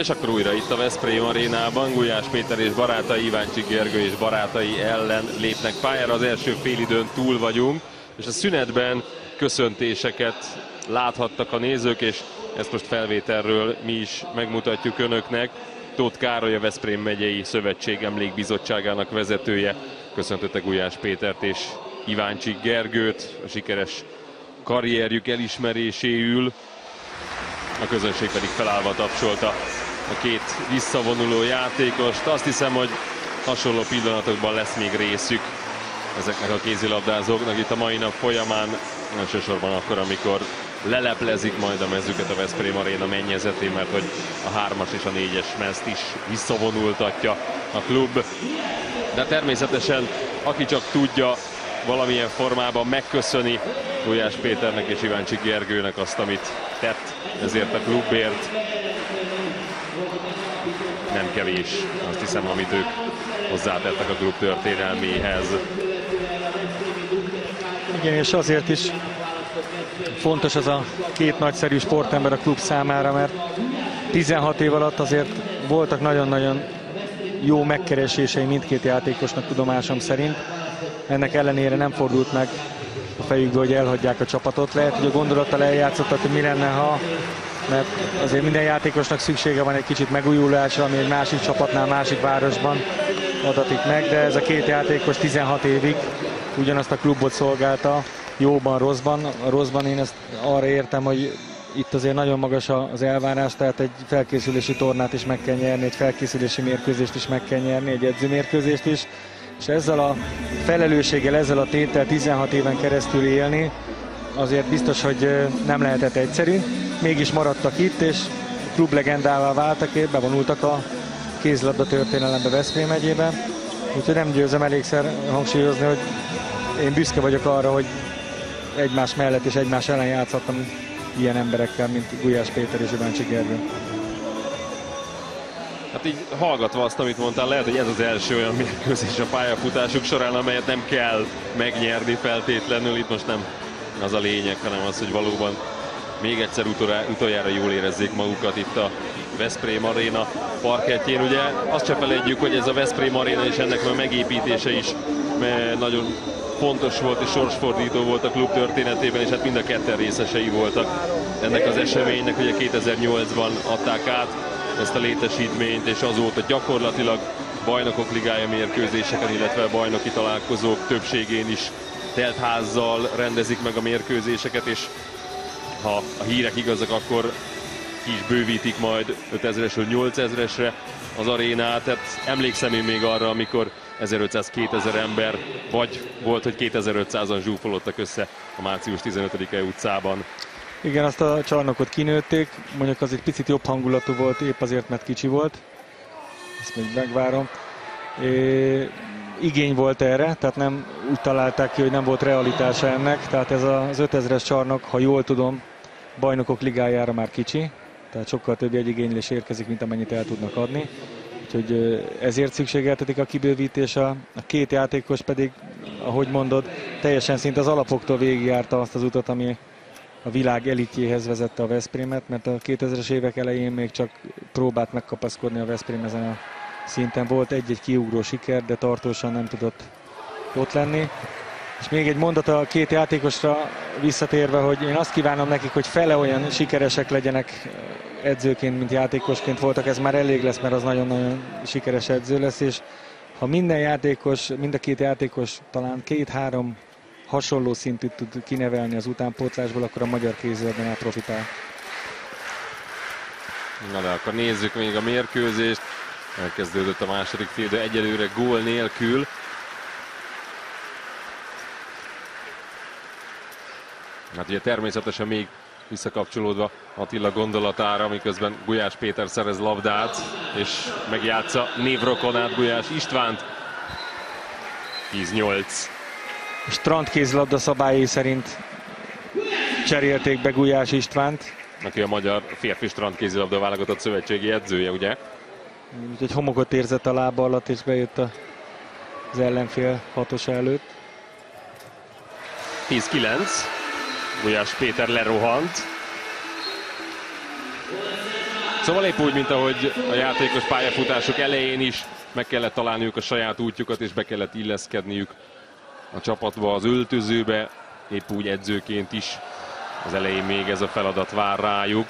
[SPEAKER 1] És akkor újra itt a Veszprém arénában Gulyás Péter és barátai, Iváncsik Gergő és barátai ellen lépnek pályára. Az első félidőn túl vagyunk, és a szünetben köszöntéseket láthattak a nézők, és ezt most felvételről mi is megmutatjuk önöknek. Tóth Károly, a Veszprém megyei szövetség emlékbizottságának vezetője köszöntötte Gulyás Pétert és Iváncsik Gergőt a sikeres karrierjük elismeréséül. A közönség pedig felállva tapsolta a két visszavonuló játékost. Azt hiszem, hogy hasonló pillanatokban lesz még részük ezeknek a kézilabdázóknak itt a mai nap folyamán, elsősorban akkor, amikor leleplezik majd a mezüket a Veszprém Arena mennyezetén, mert hogy a hármas és a négyes mezt is visszavonultatja a klub. De természetesen, aki csak tudja valamilyen formában megköszöni Gulyás Péternek és Iváncsik Gergőnek azt, amit tett ezért a klubért, nem kevés, azt hiszem, amit ők hozzátettek a klub történelméhez.
[SPEAKER 2] Igen, és azért is fontos az a két nagyszerű sportember a klub számára, mert 16 év alatt azért voltak nagyon-nagyon jó megkeresései mindkét játékosnak tudomásom szerint. Ennek ellenére nem fordult meg a fejükbe, hogy elhagyják a csapatot. Lehet, hogy a gondolattal eljátszottak, hogy mi lenne, ha mert azért minden játékosnak szüksége van egy kicsit megújulásra, ami egy másik csapatnál, másik városban adatik meg, de ez a két játékos 16 évig ugyanazt a klubot szolgálta, jóban, rosszban. A rosszban én ezt arra értem, hogy itt azért nagyon magas az elvárás, tehát egy felkészülési tornát is meg kell nyerni, egy felkészülési mérkőzést is meg kell nyerni, egy edzőmérkőzést is, és ezzel a felelősséggel, ezzel a tétel 16 éven keresztül élni, azért biztos, hogy nem lehetett egyszerű. Mégis maradtak itt, és klublegendává váltak, bevonultak a kézlabda történelembe Veszprém megyébe. Úgyhogy nem győzem elégszer hangsúlyozni, hogy én büszke vagyok arra, hogy egymás mellett és egymás ellen játszhattam ilyen emberekkel, mint Gulyás Péter és Iváncsi Gergő.
[SPEAKER 1] Hát így hallgatva azt, amit mondtál, lehet, hogy ez az első olyan mérkőzés a pályafutásuk során, amelyet nem kell megnyerni feltétlenül. Itt most nem az a lényeg, hanem az, hogy valóban még egyszer utoljára jól érezzék magukat itt a Veszprém Arena parkettjén. Ugye azt se felejtjük, hogy ez a Veszprém Arena és ennek a megépítése is nagyon fontos volt és sorsfordító volt a klub történetében, és hát mind a ketten részesei voltak ennek az eseménynek, ugye 2008-ban adták át ezt a létesítményt, és azóta gyakorlatilag bajnokok ligája mérkőzéseken, illetve bajnoki találkozók többségén is teltházzal rendezik meg a mérkőzéseket, és ha a hírek igazak, akkor ki is bővítik majd 5000-esről 8000-esre az arénát. Tehát emlékszem én még arra, amikor 1500-2000 ember, vagy volt, hogy 2500-an zsúfolottak össze a március 15-e utcában.
[SPEAKER 2] Igen, azt a csarnokot kinőtték, mondjuk az egy picit jobb hangulatú volt, épp azért, mert kicsi volt. Ezt még megvárom. Igény volt erre, tehát nem úgy találták ki, hogy nem volt realitása ennek. Tehát ez az 5000-es csarnok, ha jól tudom, bajnokok ligájára már kicsi, tehát sokkal több igénylés érkezik, mint amennyit el tudnak adni. Úgyhogy ezért szükségeltetik a kibővítés, a, a két játékos pedig, ahogy mondod, teljesen szinte az alapoktól végigjárta azt az utat, ami a világ elitjéhez vezette a Veszprémet, mert a 2000-es évek elején még csak próbált megkapaszkodni a Veszprém ezen a szinten. Volt egy-egy kiugró siker, de tartósan nem tudott ott lenni. És még egy mondat a két játékosra visszatérve, hogy én azt kívánom nekik, hogy fele olyan sikeresek legyenek edzőként, mint játékosként voltak. Ez már elég lesz, mert az nagyon-nagyon sikeres edző lesz, és ha minden játékos, mind a két játékos talán két-három hasonló szintűt tud kinevelni az utánpótlásból, akkor a magyar kézilabdánál profitál.
[SPEAKER 1] Na de akkor nézzük még a mérkőzést. Elkezdődött a második fél, de egyelőre gól nélkül. Hát ugye természetesen még visszakapcsolódva Attila gondolatára, miközben Gulyás Péter szerez labdát, és megjátsza névrokonát Gulyás Istvánt. 10-8.
[SPEAKER 2] Strandkézlabda szabályai szerint cserélték be Gulyás Istvánt.
[SPEAKER 1] Aki a magyar férfi strandkézilabda válogatott szövetségi edzője, ugye?
[SPEAKER 2] Úgyhogy homokot érzett a lába alatt, és bejött az ellenfél hatosa előtt.
[SPEAKER 1] 10-9. Gulyás Péter lerohant. Szóval épp úgy, mint ahogy a játékos pályafutások elején is meg kellett találniuk a saját útjukat, és be kellett illeszkedniük a csapatba, az öltözőbe, épp úgy edzőként is. Az elején még ez a feladat vár rájuk.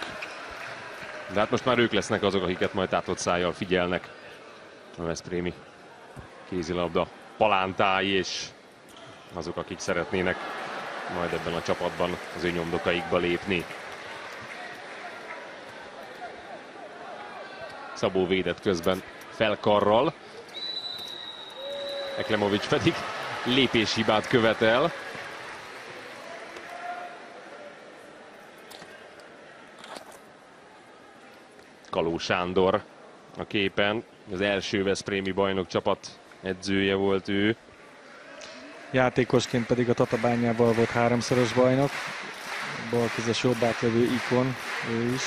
[SPEAKER 1] De hát most már ők lesznek azok, akiket majd tátott szájjal figyelnek. A Veszprémi kézilabda palántái, és azok, akik szeretnének majd ebben a csapatban az ő nyomdokaikba lépni. Szabó védett közben felkarral. Eklemovics pedig lépéshibát követel. Kaló Sándor a képen. Az első Veszprémi bajnok csapat edzője volt ő.
[SPEAKER 2] Játékosként pedig a Tatabányával volt háromszoros bajnok. Balkezes jobb átlövő ikon, ő is.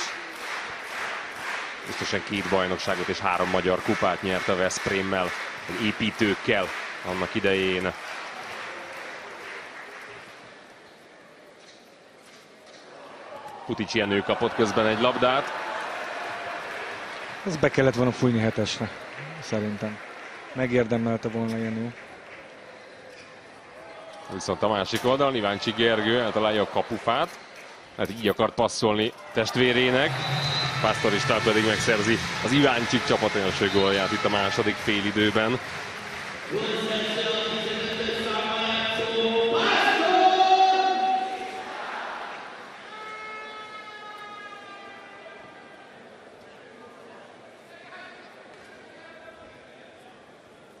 [SPEAKER 1] Biztosan két bajnokságot és három magyar kupát nyert a Veszprémmel, az építőkkel annak idején. Putic Jenő kapott közben egy labdát.
[SPEAKER 2] Ez be kellett volna fújni hetesre, szerintem. Megérdemelte volna Jenő.
[SPEAKER 1] Viszont a másik oldalon Iváncsi Gergő eltalálja a kapufát. Hát így akart passzolni testvérének. Pásztoristán pedig megszerzi az Iváncsik csapat első gólját itt a második félidőben.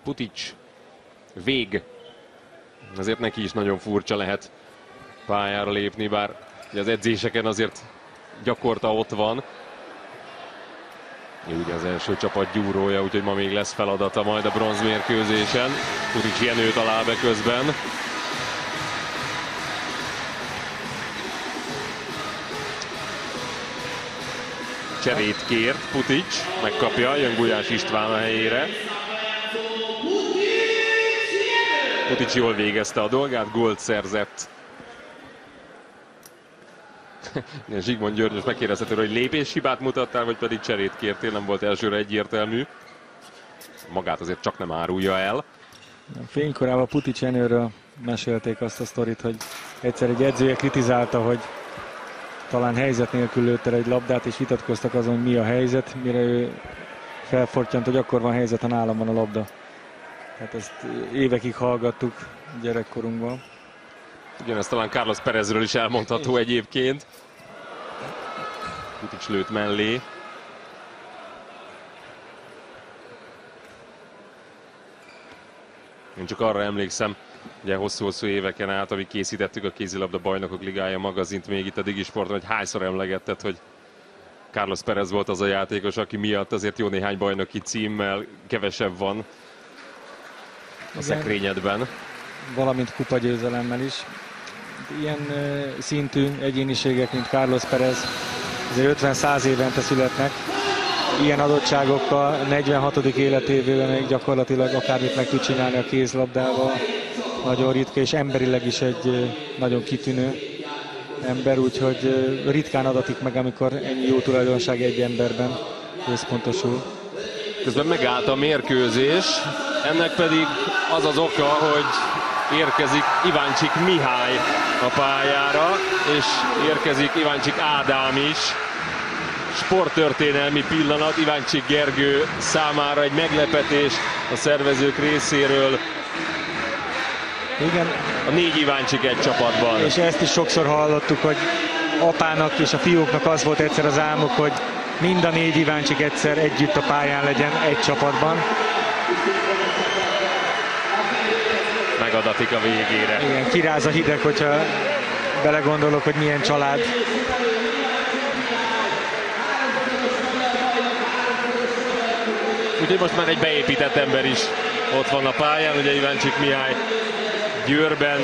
[SPEAKER 1] Putic, vég. Azért neki is nagyon furcsa lehet pályára lépni, bár az edzéseken azért gyakorta ott van. Ugye az első csapat gyúrója, úgyhogy ma még lesz feladata majd a bronzmérkőzésen. Putic Jenő talál be közben. Cserét kért Putic, megkapja, jön Gulyás István a helyére. Putic jól végezte a dolgát, gólt szerzett. Zsigmond György most megkérdezhető, hogy lépéshibát mutattál, vagy pedig cserét kértél, nem volt elsőre egyértelmű. Magát azért csak nem árulja el.
[SPEAKER 2] Fénykorában Putic Jenőről mesélték azt a sztorit, hogy egyszer egy edzője kritizálta, hogy talán helyzet nélkül lőtte egy labdát, és vitatkoztak azon, hogy mi a helyzet, mire ő felfortyant, hogy akkor van helyzet, ha nálam van a labda. Hát ezt évekig hallgattuk gyerekkorunkban.
[SPEAKER 1] Ugyanezt talán Carlos Perezről is elmondható egyébként. Kutics lőtt mellé. Én csak arra emlékszem, ugye hosszú-hosszú éveken át, amíg készítettük a kézilabda bajnokok ligája magazint még itt a Digisporton, hogy hányszor emlegetted, hogy Carlos Perez volt az a játékos, aki miatt azért jó néhány bajnoki címmel kevesebb van a
[SPEAKER 2] Igen.
[SPEAKER 1] szekrényedben.
[SPEAKER 2] Valamint kupagyőzelemmel is. Ilyen szintű egyéniségek, mint Carlos Perez, azért 50-100 évente születnek. Ilyen adottságokkal 46. életévében még gyakorlatilag akármit meg tud csinálni a kézlabdával. Nagyon ritka, és emberileg is egy nagyon kitűnő ember, úgyhogy ritkán adatik meg, amikor ennyi jó tulajdonság egy emberben összpontosul.
[SPEAKER 1] Közben megállt a mérkőzés, ennek pedig az az oka, hogy érkezik Iváncsik Mihály a pályára, és érkezik Iváncsik Ádám is. Sporttörténelmi pillanat Iváncsik Gergő számára egy meglepetés a szervezők részéről.
[SPEAKER 2] Igen,
[SPEAKER 1] A négy Iváncsik egy csapatban.
[SPEAKER 2] És ezt is sokszor hallottuk, hogy apának és a fiúknak az volt egyszer az álmuk, hogy mind a négy Iváncsik egyszer együtt a pályán legyen egy csapatban.
[SPEAKER 1] Megadatik a végére.
[SPEAKER 2] Igen, kiráz a hideg, hogyha belegondolok, hogy milyen család.
[SPEAKER 1] Úgyhogy most már egy beépített ember is ott van a pályán. Ugye Iváncsik Mihály Győrben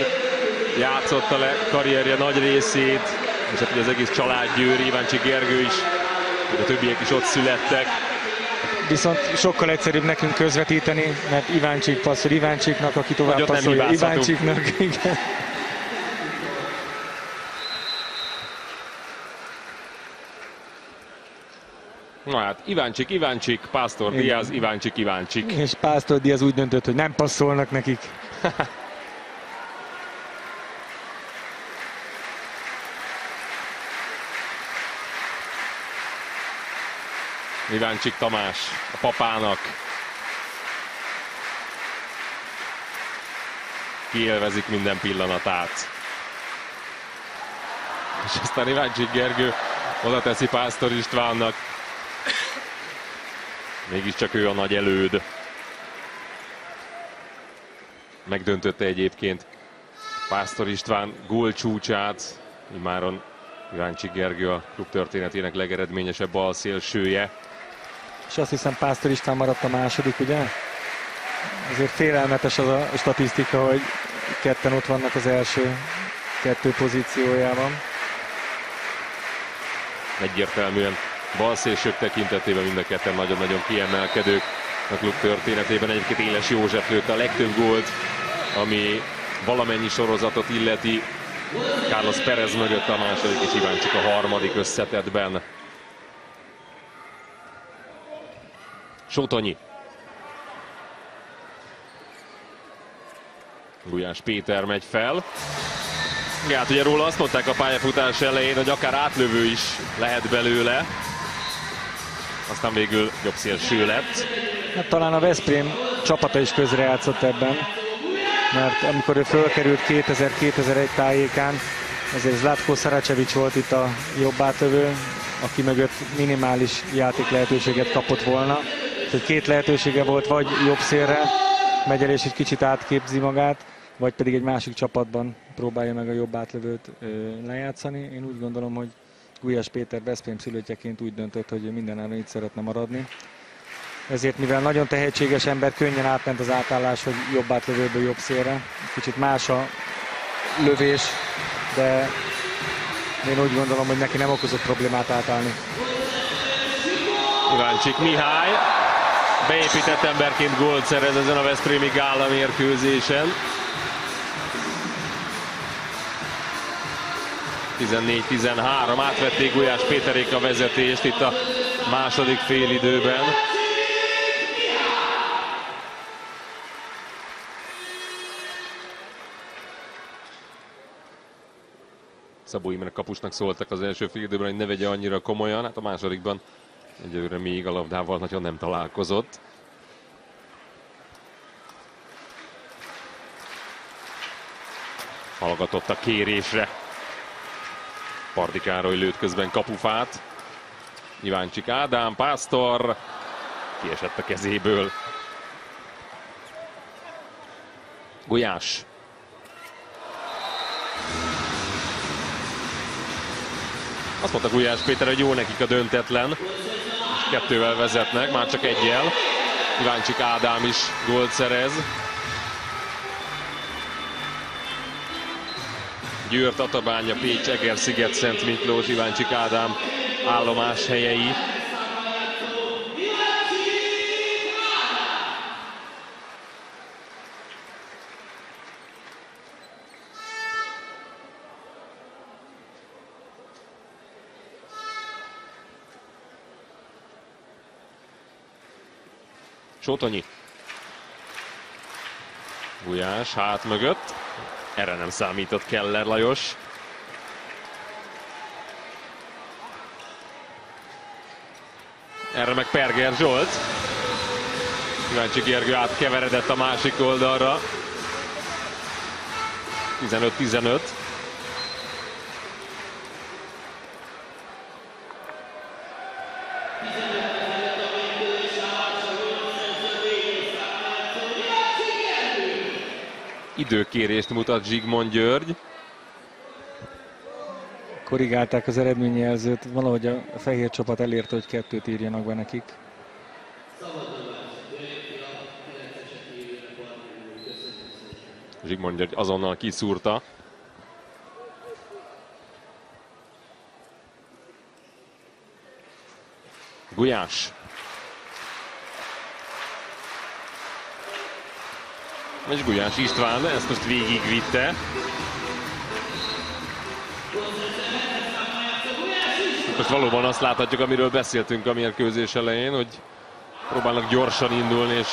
[SPEAKER 1] játszotta le karrierje nagy részét, és hát ugye az egész család Győri, Iváncsik Gergő is, a többiek is ott születtek.
[SPEAKER 2] Viszont sokkal egyszerűbb nekünk közvetíteni, mert Iváncsik passzol Iváncsiknak, aki tovább passzolja. Iváncsiknak. [laughs] Igen.
[SPEAKER 1] Na hát, Iváncsik, Iváncsik, Pásztor. Diaz, Iváncsik, Iváncsik.
[SPEAKER 2] És Pásztor Diaz úgy döntött, hogy nem passzolnak nekik. [laughs]
[SPEAKER 1] Iváncsik Tamás a papának. Kielvezik minden pillanatát. És aztán Iváncsik Gergő oda teszi Pásztor Istvánnak. Mégiscsak ő a nagy előd. Megdöntötte egyébként Pásztor István gól csúcsát. Imáron Iváncsik Gergő a klub történetének legeredményesebb balszélsője.
[SPEAKER 2] És azt hiszem Pásztor István maradt a második, ugye? Azért félelmetes az a statisztika, hogy ketten ott vannak az első kettő pozíciójában.
[SPEAKER 1] egyértelműen balszélsők tekintetében mind a ketten nagyon-nagyon kiemelkedők a klub történetében. Egyébként Éles József lőtte a legtöbb gólt, ami valamennyi sorozatot illeti. Carlos Perez mögött a második, és Iváncsik a harmadik összetetben. Sotonyi. Gulyás Péter megy fel. Ja, hát ugye róla azt mondták a pályafutás elején, hogy akár átlövő is lehet belőle. Aztán végül jobb szélső lett.
[SPEAKER 2] Hát talán a Veszprém csapata is közrejátszott ebben, mert amikor ő fölkerült 2000-2001 tájékán, azért Zlatko Szaracevics volt itt a jobb átlövő, aki mögött minimális játék lehetőséget kapott volna. Tehát két lehetősége volt, vagy jobb szélre megy el és egy kicsit átképzi magát, vagy pedig egy másik csapatban próbálja meg a jobb átlövőt lejátszani. Én úgy gondolom, hogy Gulyás Péter Veszprém szülöttjeként úgy döntött, hogy mindenáron itt szeretne maradni. Ezért, mivel nagyon tehetséges ember, könnyen átment az átállás, hogy jobb átlövőből jobb szélre. Kicsit más a lövés, de én úgy gondolom, hogy neki nem okozott problémát átállni.
[SPEAKER 1] Iváncsik Mihály Beépített emberként gólt szerez ezen a Veszprémi Gála mérkőzésen. 14-13, átvették Gulyás Péterék a vezetést itt a második fél időben. Szabó Imre kapusnak szóltak az első félidőben, hogy ne vegye annyira komolyan, hát a másodikban egyelőre még a labdával nagyon nem találkozott. Hallgatott a kérésre. Pardi Károly lőtt közben kapufát. Iváncsik Ádám, Pásztor kiesett a kezéből. Gulyás. Azt mondta Gulyás Péter, hogy jó nekik a döntetlen. Kettővel vezetnek, már csak egyel. Iváncsik Ádám is gólt szerez. Győr, Tatabánya, Pécs, Eger, Sziget, Szent Miklós, Iváncsik Ádám állomás helyei. Sótonyi. Gulyás hát mögött. Erre nem számított Keller Lajos. Erre meg Perger Zsolt. Kíváncsi Gergő átkeveredett a másik oldalra. 15-15. Időkérést mutat Zsigmond György.
[SPEAKER 2] Korrigálták az eredményjelzőt, valahogy a fehér csapat elérte, hogy kettőt írjanak be nekik.
[SPEAKER 1] Zsigmond György azonnal kiszúrta. Gulyás. És Gulyás István ezt most végigvitte. Most valóban azt láthatjuk, amiről beszéltünk a mérkőzés elején, hogy próbálnak gyorsan indulni, és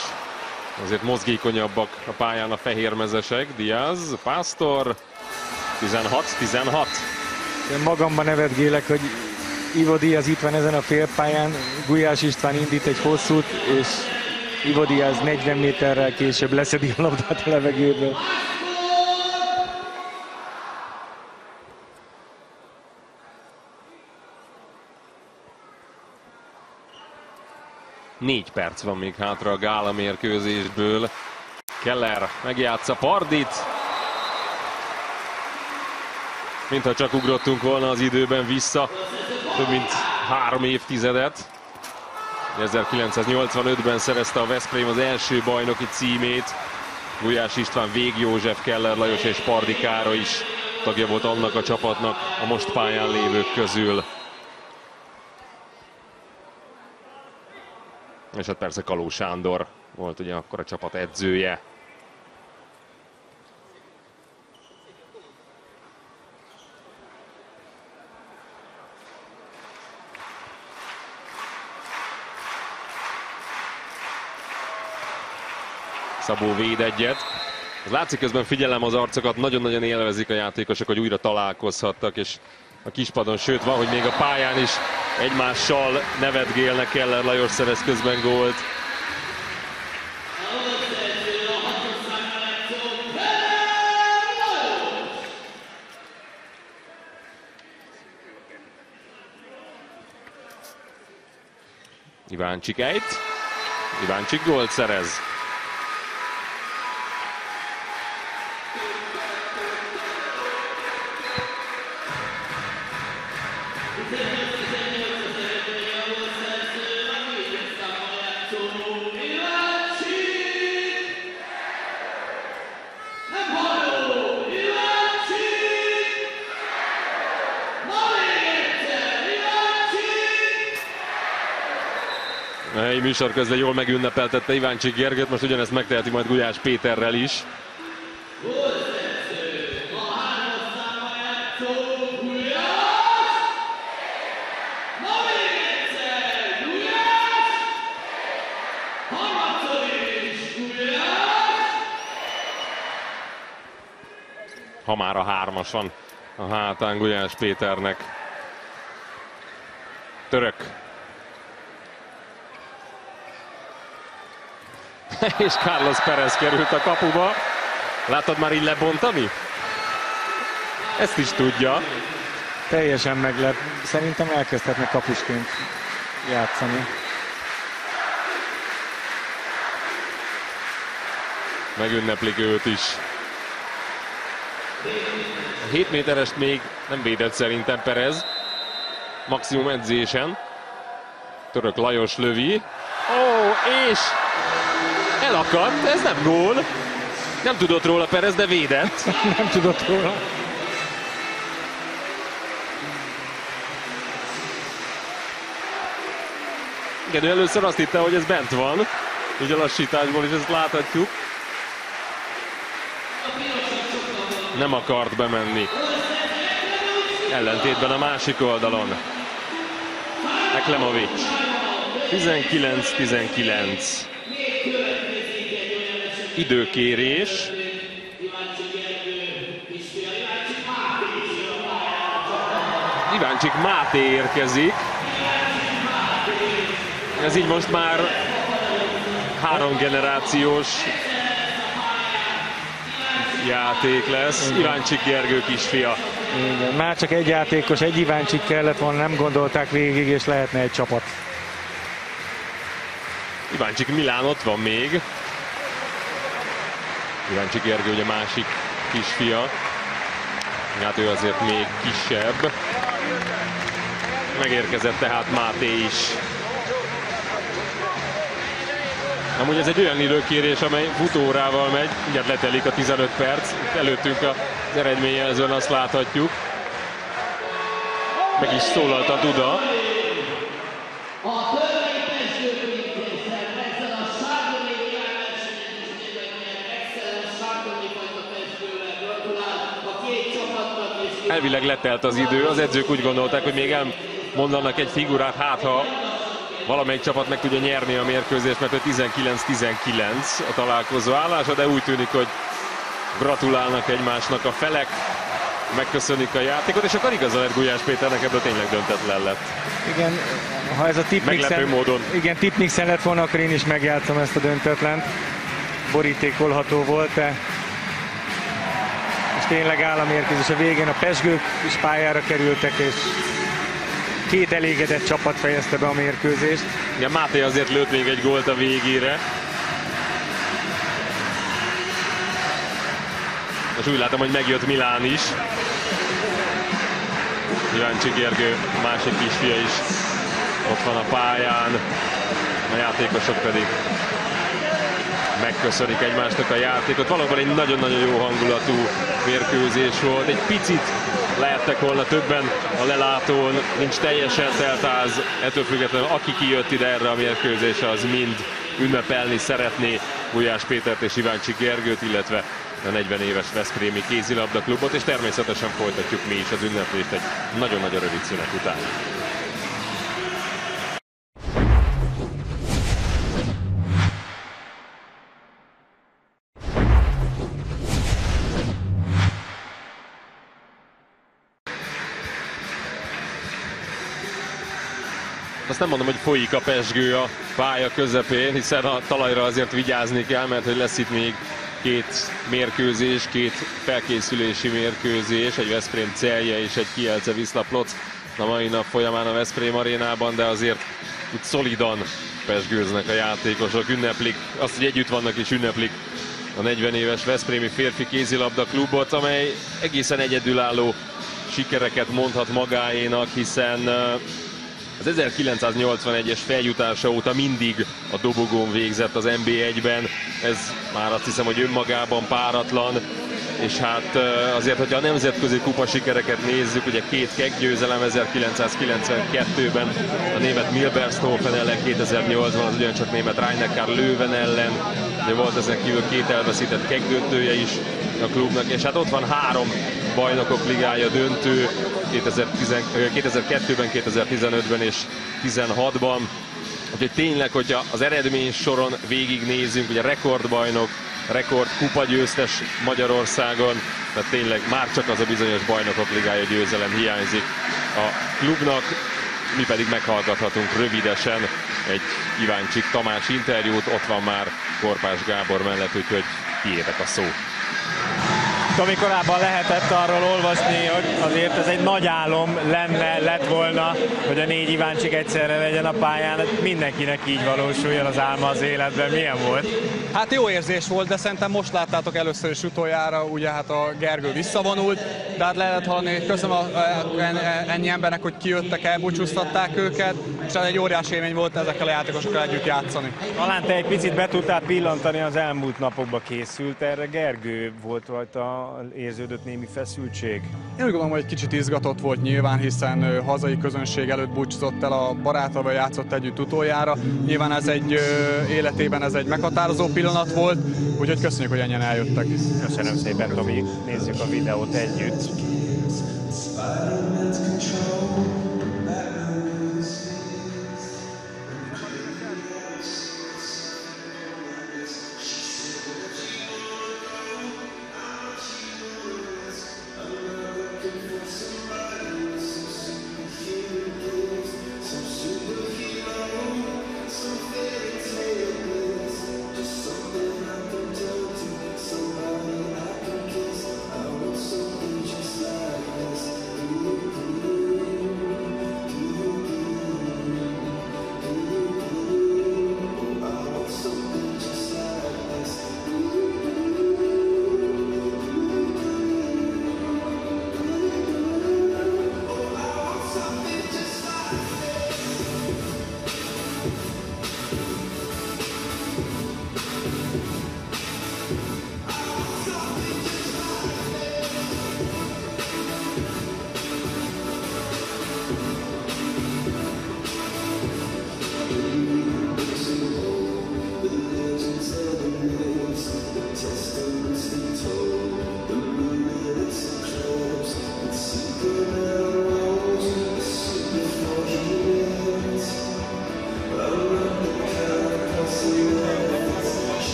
[SPEAKER 1] azért mozgékonyabbak a pályán a fehérmezesek. Diaz, Pásztor, 16-16.
[SPEAKER 2] Én magamban nevetgélek, hogy Ivo Diaz itt van ezen a félpályán, Gulyás István indít egy hosszút, és Ivo Diaz 40 méterrel később leszedi a labdát a levegőből.
[SPEAKER 1] Négy perc van még hátra a gála mérkőzésből. Keller megjátsza Pardit. Mintha csak ugrottunk volna az időben vissza. Több mint három évtizedet. 1985-ben szerezte a Veszprém az első bajnoki címét. Gulyás István, Vég József, Keller Lajos és Pardi Kára is tagja volt annak a csapatnak a most pályán lévők közül. És hát persze Kaló Sándor volt ugye akkor a csapat edzője. Szabó véd egyet. Látszik közben figyelem az arcokat, nagyon-nagyon élvezik a játékosok, hogy újra találkozhattak, és a kispadon, sőt van, hogy még a pályán is egymással nevetgélnek, Keller Lajos szerez közben gólt. Iváncsik ejt. Iváncsik gólt szerez. Helyi műsor közben jól megünnepeltette Iváncsik Gergőt, most ugyanezt megteheti majd Gulyás Péterrel is. Ha már a hármas van a hátán Gulyás Péternek. Török. [laughs] És Carlos Perez került a kapuba. Látod már így lebontani? Ezt is tudja.
[SPEAKER 2] Teljesen meglep. Szerintem elkezdhetne kapusként játszani.
[SPEAKER 1] Megünneplik őt is. A 7 méterest még nem védett szerintem Perez. Maximum edzésen. Török Lajos lövi. Ó, és elakadt, ez nem gól. Nem tudott róla Perez, de védett. [laughs]
[SPEAKER 2] nem tudott róla.
[SPEAKER 1] Igen, ő először azt hitte, hogy ez bent van. Így a lassításból is ezt láthatjuk. Nem akart bemenni. Ellentétben a másik oldalon. Eklemovics. 19-19. Időkérés. Iváncsik Máté érkezik. Ez így most már három generációs játék lesz. Iváncsik Gergő kisfia.
[SPEAKER 2] Igen, már csak egy játékos, egy Iváncsik kellett volna, nem gondolták végig, és lehetne egy csapat.
[SPEAKER 1] Iváncsik Milán ott van még. Iváncsik Gergő ugye másik kisfia. Hát ő azért még kisebb. Megérkezett tehát Máté is. Amúgy ez egy olyan időkérés, amely futóórával megy, ugye letelik a 15 perc, előttünk az eredményjelzőn azt láthatjuk. Meg is szólalt a Duda. Elvileg letelt az idő, az edzők úgy gondolták, hogy még elmondanak egy figurát, hát ha valamelyik csapat meg tudja nyerni a mérkőzést, mert 19-19 a találkozó állása, de úgy tűnik, hogy gratulálnak egymásnak a felek, megköszönik a játékot, és akkor igaza lett Gulyás Péternek, ebből tényleg döntetlen lett.
[SPEAKER 2] Igen, ha ez a
[SPEAKER 1] Meglepő módon.
[SPEAKER 2] Igen, tipmixen lett volna, akkor én is megjátszom ezt a döntetlent. Borítékolható volt, de tényleg államérkezés a végén. A Pesgők is pályára kerültek, és két elégedett csapat fejezte be a mérkőzést.
[SPEAKER 1] Igen, Máté azért lőtt még egy gólt a végére. És úgy látom, hogy megjött Milán is. Iváncsik Gergő, másik kisfia is ott van a pályán. A játékosok pedig megköszönik egymásnak a játékot. Valóban egy nagyon-nagyon jó hangulatú mérkőzés volt. Egy picit lehettek volna többen a lelátón, nincs teljesen teltáz, ettől függetlenül aki kijött ide erre a mérkőzésre, az mind ünnepelni szeretné Gulyás Pétert és Iváncsik Gergőt, illetve a 40 éves Veszprémi kézilabda klubot, és természetesen folytatjuk mi is az ünneplést egy nagyon-nagyon rövid szünet után. Azt nem mondom, hogy folyik a pesgő a pálya közepén, hiszen a talajra azért vigyázni kell, mert hogy lesz itt még két mérkőzés, két felkészülési mérkőzés, egy Veszprém Celje és egy Kielce Viszlaploc a mai nap folyamán a Veszprém arénában, de azért itt szolidan pesgőznek a játékosok, ünneplik, azt, hogy együtt vannak és ünneplik a 40 éves Veszprémi férfi kézilabda klubot, amely egészen egyedülálló sikereket mondhat magáénak, hiszen az 1981-es feljutása óta mindig a dobogón végzett az NB1-ben. Ez már azt hiszem, hogy önmagában páratlan. És hát azért, hogyha a nemzetközi kupa sikereket nézzük, ugye két keggyőzelem 1992-ben a német Milbershofen ellen, 2008-ban az ugyancsak német Rhein-Neckar Löwen ellen, de volt ezen kívül két elveszített kegdöntője is a klubnak, és hát ott van három bajnokok ligája döntő 2002-ben, 2015-ben és 16-ban. Úgyhogy tényleg, hogyha az eredmény soron végignézünk, ugye rekordbajnok, rekord kupagyőztes Magyarországon, tehát tényleg már csak az a bizonyos bajnokok ligája győzelem hiányzik a klubnak, mi pedig meghallgathatunk rövidesen egy Iváncsik Tamás interjút, ott van már Korpás Gábor mellett, úgyhogy kiétek a szó.
[SPEAKER 8] Tomi, korábban lehetett arról olvasni, hogy azért ez egy nagy álom lenne, lett volna, hogy a négy Iváncsik egyszerre legyen a pályán. Mindenkinek így valósuljon az álma az életben. Milyen volt?
[SPEAKER 9] Hát jó érzés volt, de szerintem most láttátok először is utoljára, ugye hát a Gergő visszavonult, de hát lehet hallani, hogy köszönöm a, ennyi embernek, hogy kijöttek, elbúcsúztatták őket, és hát egy óriási élmény volt ezekkel a játékosokkal együtt játszani.
[SPEAKER 8] Talán te egy picit be tudtál pillantani az elmúlt napokba készült erre. Gergő volt rajta érződött némi feszültség?
[SPEAKER 9] Én úgy gondolom, hogy egy kicsit izgatott volt nyilván, hiszen hazai közönség előtt búcsúzott el a barátával, játszott együtt utoljára. Nyilván ez egy életében ez egy meghatározó pillanat volt, úgyhogy köszönjük, hogy ennyien eljöttek.
[SPEAKER 8] Köszönöm szépen, Tomi. Nézzük a videót együtt.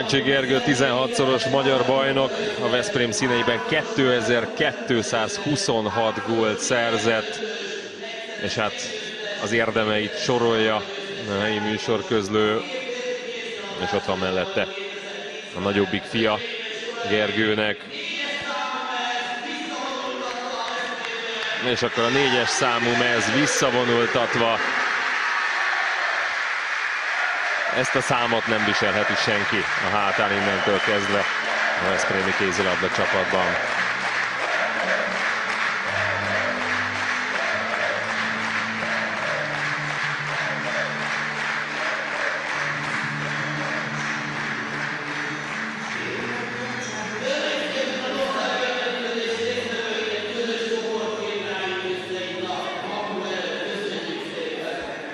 [SPEAKER 1] Bácsi Gergő 16-szoros magyar bajnok, a Veszprém színeiben 2226 gólt szerzett, és hát az érdemeit sorolja a helyi műsorközlő, és ott van mellette a nagyobbik fia Gergőnek. És akkor a négyes számú mez visszavonultatva ezt a számot nem viselheti senki a hátán innentől kezdve a Veszprémi kézilabda csapatban.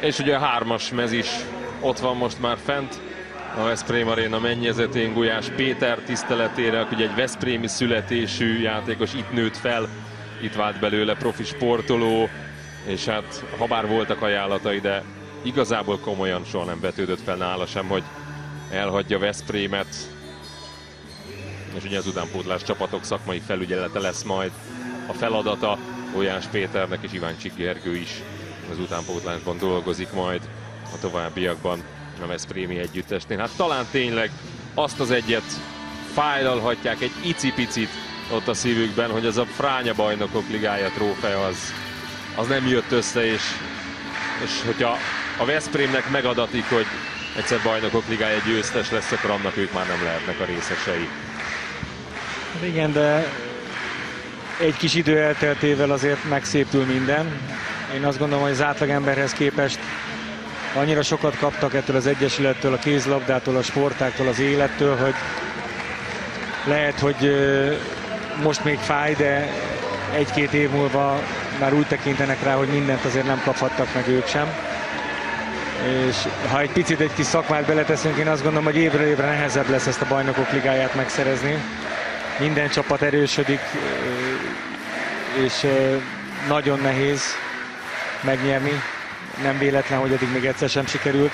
[SPEAKER 1] És ugye a hármas mez is ott van most már fent, a Veszprém Arena mennyezetén Gulyás Péter tiszteletére, aki egy Veszprémi születésű játékos itt nőtt fel, itt vált belőle profi sportoló, és hát ha bár voltak ajánlatai, de igazából komolyan soha nem vetődött fel nála sem, hogy elhagyja Veszprémet, és ugye az utánpótlás csapatok szakmai felügyelete lesz majd a feladata. Olyás Péternek és Iváncsik Gergő is az utánpótlásban dolgozik majd a továbbiakban a Veszprémi együttesnél. Hát talán tényleg azt az egyet fájlalhatják egy icipicit ott a szívükben, hogy az a Fránya bajnokok ligája trófea az, az nem jött össze, és, és hogyha a Veszprémnek megadatik, hogy egyszer bajnokok ligája győztes lesz, akkor annak ők már nem lehetnek a részesei.
[SPEAKER 2] Igen, de egy kis idő elteltével azért megszépül minden. Én azt gondolom, hogy az átlagemberhez képest annyira sokat kaptak ettől az Egyesülettől, a kézlabdától, a sportáktól, az élettől, hogy lehet, hogy most még fáj, de egy-két év múlva már úgy tekintenek rá, hogy mindent azért nem kaphattak meg ők sem. És ha egy picit egy kis szakmát beleteszünk, én azt gondolom, hogy évre évre nehezebb lesz ezt a bajnokok ligáját megszerezni. Minden csapat erősödik, és nagyon nehéz megnyerni. Nem véletlen, hogy eddig még egyszer sem sikerült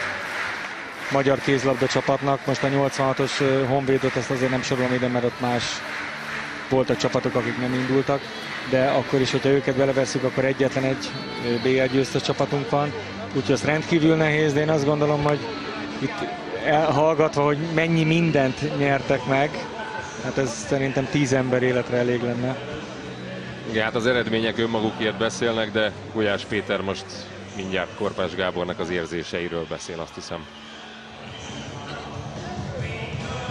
[SPEAKER 2] magyar kézlabda csapatnak. Most a 86-os Honvédot azt azért nem sorolom ide, mert ott más voltak csapatok, akik nem indultak, de akkor is, hogyha őket beleveszünk, akkor egyetlen egy BL győztes csapatunk van, úgyhogy az rendkívül nehéz, de én azt gondolom, hogy itt hallgatva, hogy mennyi mindent nyertek meg, hát ez szerintem tíz ember életre elég lenne.
[SPEAKER 1] Igen, hát az eredmények önmagukért beszélnek, de Gulyás Péter most mindjárt Korpás Gábornak az érzéseiről beszél, azt hiszem.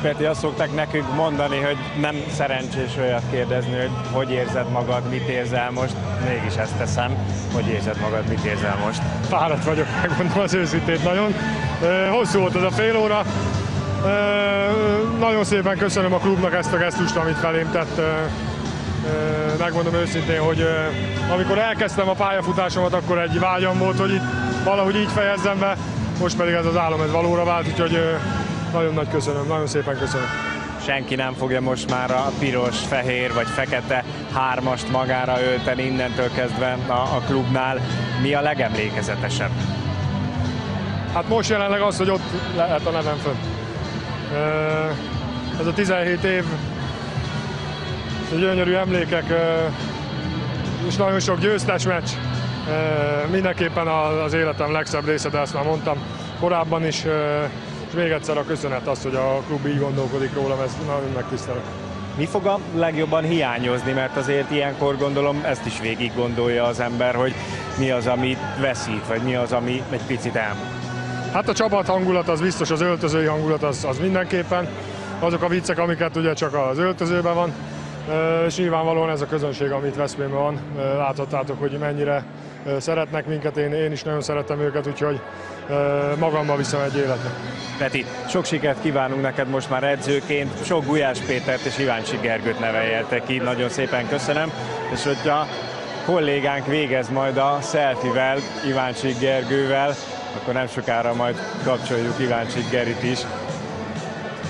[SPEAKER 3] Peti, azt szokták nekünk mondani, hogy nem szerencsés olyat kérdezni, hogy hogy érzed magad, mit érzel most. Mégis ezt teszem. Hogy érzed magad, mit érzel most?
[SPEAKER 4] Fáradt vagyok, megmondom az őszintét nagyon. Hosszú volt ez a fél óra. Nagyon szépen köszönöm a klubnak ezt a gesztust, amit felém tett. Megmondom őszintén, hogy amikor elkezdtem a pályafutásomat, akkor egy vágyam volt, hogy itt valahogy így fejezzem be. Most pedig ez az álom ez valóra vált, úgyhogy nagyon nagy köszönöm, nagyon szépen köszönöm.
[SPEAKER 3] Senki nem fogja most már a piros, fehér vagy fekete hármast magára ölteni innentől kezdve a, a klubnál. Mi a legemlékezetesebb?
[SPEAKER 4] Hát most jelenleg az, hogy ott lehet a nevem fönn. Ez a 17 év, gyönyörű emlékek, és nagyon sok győztes meccs. Mindenképpen az életem legszebb része, de ezt már mondtam korábban is. És még egyszer a köszönet az, hogy a klub így gondolkodik rólam, ez nagyon megtisztelő.
[SPEAKER 3] Mi fog a legjobban hiányozni, mert azért ilyenkor gondolom ezt is végig gondolja az ember, hogy mi az, ami veszít, vagy mi az, ami egy picit elmúlt.
[SPEAKER 4] Hát a csapat hangulat az biztos, az öltözői hangulat az, az mindenképpen. Azok a viccek, amiket ugye csak az öltözőben van, és nyilvánvalóan ez a közönség, amit Veszprémben van, láthattátok, hogy mennyire szeretnek minket, én, én is nagyon szeretem őket, úgyhogy magammal viszem egy életet.
[SPEAKER 3] Peti, sok sikert kívánunk neked most már edzőként, sok Gulyás Pétert és Ivánsi Gergőt neveljetek ki, nagyon szépen köszönöm, és hogyha kollégánk végez majd a selfie-vel, Ivánsi Gergővel, akkor nem sokára majd kapcsoljuk Ivánsi Gerit is.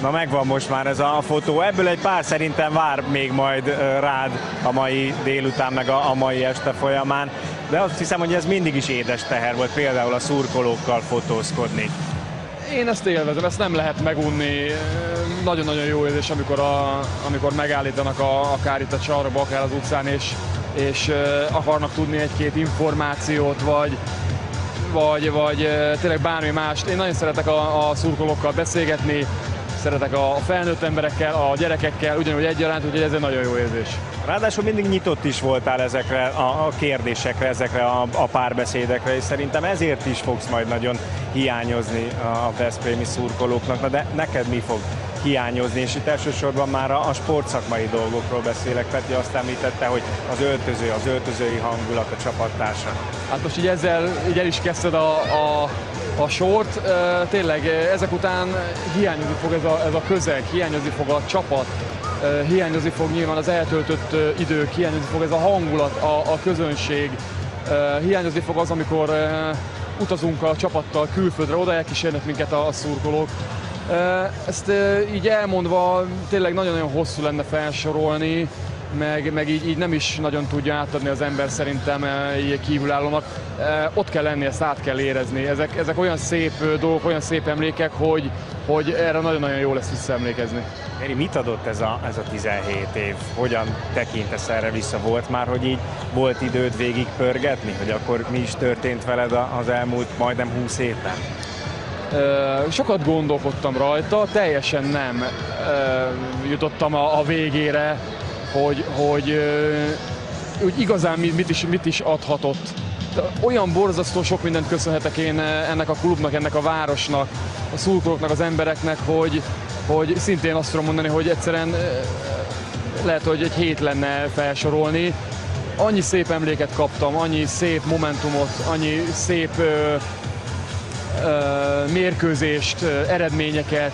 [SPEAKER 3] Na megvan most már ez a fotó. Ebből egy pár szerintem vár még majd rád a mai délután, meg a, a mai este folyamán. De azt hiszem, hogy ez mindig is édes teher volt, például a szurkolókkal fotózkodni.
[SPEAKER 5] Én ezt élvezem, ezt nem lehet megunni. Nagyon-nagyon jó érzés, amikor, a, amikor megállítanak a, akár itt a csarba, akár az utcán, és, és akarnak tudni egy-két információt, vagy, vagy, vagy tényleg bármi mást. Én nagyon szeretek a, a szurkolókkal beszélgetni, szeretek a felnőtt emberekkel, a gyerekekkel, ugyanúgy egyaránt, úgyhogy ez egy nagyon jó érzés.
[SPEAKER 3] Ráadásul mindig nyitott is voltál ezekre a, a kérdésekre, ezekre a, a párbeszédekre, és szerintem ezért is fogsz majd nagyon hiányozni a Veszprémi szurkolóknak. Na de neked mi fog hiányozni, és itt elsősorban már a, a sportszakmai dolgokról beszélek. Peti azt említette, hogy az öltöző, az öltözői hangulat, a csapattársa.
[SPEAKER 5] Hát most így ezzel így el is kezdted a, a a sort. Tényleg ezek után hiányozni fog ez a, ez a közeg, hiányozni fog a csapat, hiányozni fog nyilván az eltöltött idők, hiányozni fog ez a hangulat, a, a közönség, hiányozni fog az, amikor utazunk a csapattal külföldre, oda elkísérnek minket a, a szurkolók. Ezt így elmondva tényleg nagyon-nagyon hosszú lenne felsorolni, meg, meg így, így nem is nagyon tudja átadni az ember szerintem így kívülállónak. Ott kell lenni, ezt át kell érezni. Ezek, ezek olyan szép dolgok, olyan szép emlékek, hogy, hogy erre nagyon-nagyon jó lesz visszaemlékezni.
[SPEAKER 3] Eri, mit adott ez a, ez a 17 év? Hogyan tekintesz erre vissza? Volt már, hogy így volt időd végig pörgetni? Hogy akkor mi is történt veled az elmúlt majdnem 20 évben?
[SPEAKER 5] Sokat gondolkodtam rajta, teljesen nem jutottam a, a végére, hogy, hogy úgy igazán mit is, mit is adhatott. Olyan borzasztó sok mindent köszönhetek én ennek a klubnak, ennek a városnak, a szurkolóknak, az embereknek, hogy, hogy szintén azt tudom mondani, hogy egyszerűen lehet, hogy egy hét lenne felsorolni. Annyi szép emléket kaptam, annyi szép momentumot, annyi szép ö, ö, mérkőzést, ö, eredményeket,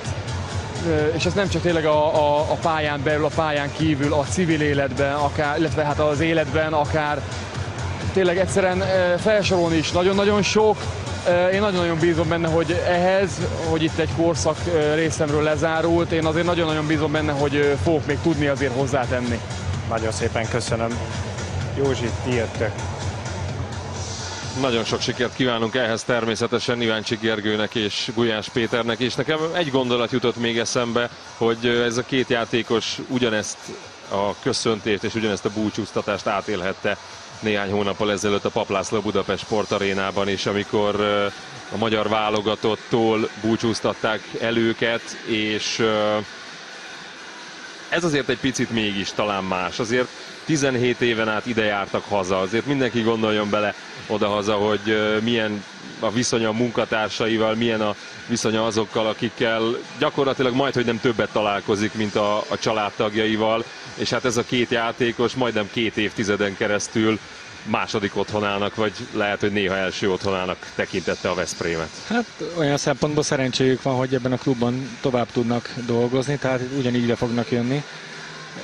[SPEAKER 5] és ez nem csak tényleg a, a, a pályán belül, a pályán kívül, a civil életben, akár, illetve hát az életben, akár tényleg egyszerűen felsorolni is nagyon-nagyon sok. Én nagyon-nagyon bízom benne, hogy ehhez, hogy itt egy korszak részemről lezárult, én azért nagyon-nagyon bízom benne, hogy fogok még tudni azért hozzátenni.
[SPEAKER 3] Nagyon szépen köszönöm. Józsi, ti jöttök.
[SPEAKER 1] Nagyon sok sikert kívánunk ehhez természetesen Iváncsi Gergőnek és Gulyás Péternek, és nekem egy gondolat jutott még eszembe, hogy ez a két játékos ugyanezt a köszöntést és ugyanezt a búcsúztatást átélhette néhány hónappal ezelőtt a Paplászló Budapest sportarénában is, amikor a magyar válogatottól búcsúztatták el őket, és ez azért egy picit mégis talán más. Azért 17 éven át ide jártak haza, azért mindenki gondoljon bele oda-haza, hogy milyen a viszonya a munkatársaival, milyen a viszonya azokkal, akikkel gyakorlatilag majd, hogy nem többet találkozik, mint a, a családtagjaival, és hát ez a két játékos majdnem két évtizeden keresztül második otthonának, vagy lehet, hogy néha első otthonának tekintette a Veszprémet?
[SPEAKER 2] Hát olyan szempontból szerencséjük van, hogy ebben a klubban tovább tudnak dolgozni, tehát ugyanígy le fognak jönni.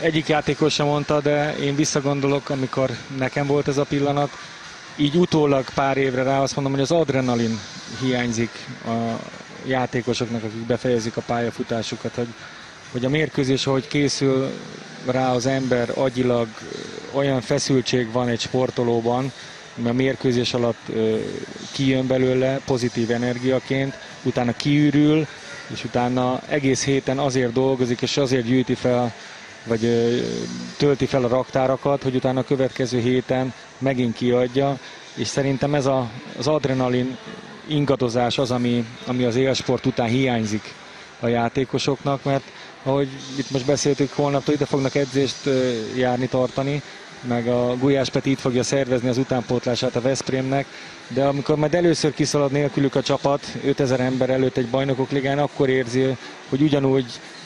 [SPEAKER 2] Egyik játékos sem mondta, de én visszagondolok, amikor nekem volt ez a pillanat, így utólag pár évre rá azt mondom, hogy az adrenalin hiányzik a játékosoknak, akik befejezik a pályafutásukat, hogy, hogy a mérkőzés, ahogy készül rá az ember agyilag, olyan feszültség van egy sportolóban, ami a mérkőzés alatt kijön belőle pozitív energiaként, utána kiürül, és utána egész héten azért dolgozik, és azért gyűjti fel, vagy tölti fel a raktárakat, hogy utána a következő héten megint kiadja, és szerintem ez a, az adrenalin ingadozás az, ami, ami az élsport után hiányzik a játékosoknak, mert ahogy itt most beszéltük, holnaptól ide fognak edzést járni, tartani, meg a Gulyás Peti itt fogja szervezni az utánpótlását a Veszprémnek, de amikor majd először kiszalad nélkülük a csapat 5000 ember előtt egy bajnokok ligán, akkor érzi, hogy ugyanúgy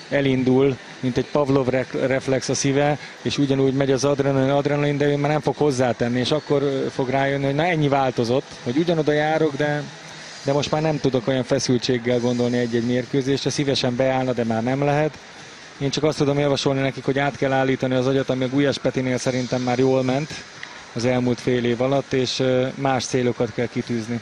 [SPEAKER 2] elindul, mint egy Pavlov reflex a szíve, és ugyanúgy megy az adrenalin, adrenalin, de ő már nem fog hozzátenni, és akkor fog rájönni, hogy na ennyi változott, hogy ugyanoda járok, de, de most már nem tudok olyan feszültséggel gondolni egy-egy mérkőzésre, szívesen beállna, de már nem lehet. Én csak azt tudom javasolni nekik, hogy át kell állítani az agyat, ami a Gulyás Petinél szerintem már jól ment az elmúlt fél év alatt, és más célokat kell kitűzni.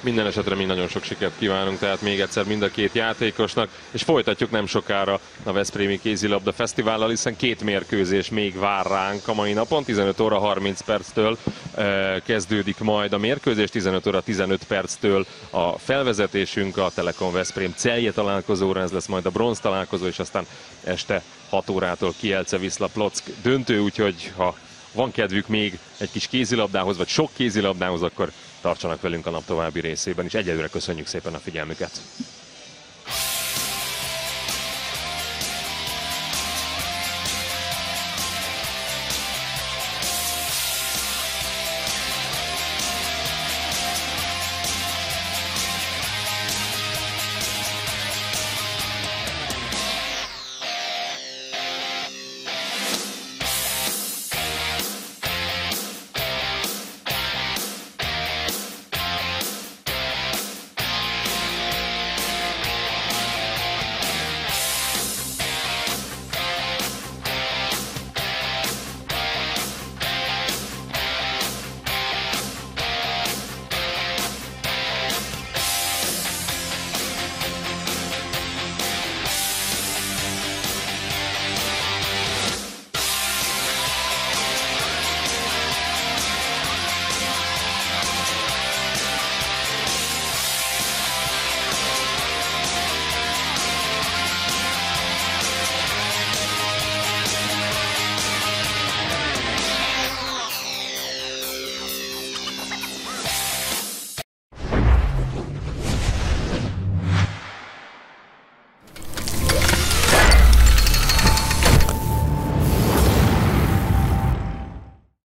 [SPEAKER 1] Minden esetre mi nagyon sok sikert kívánunk, tehát még egyszer mind a két játékosnak, és folytatjuk nem sokára a Veszprémi Kézilabda Fesztivállal, hiszen két mérkőzés még vár ránk a mai napon, 15 óra 30 perctől e, kezdődik majd a mérkőzés, 15 óra 15 perctől a felvezetésünk a Telekom Veszprém Celje találkozóra, ez lesz majd a bronz találkozó, és aztán este 6 órától Kielce Viszla Plock döntő, úgyhogy ha van kedvük még egy kis kézilabdához, vagy sok kézilabdához, akkor tartsanak velünk a nap további részében, és egyelőre köszönjük szépen a figyelmüket.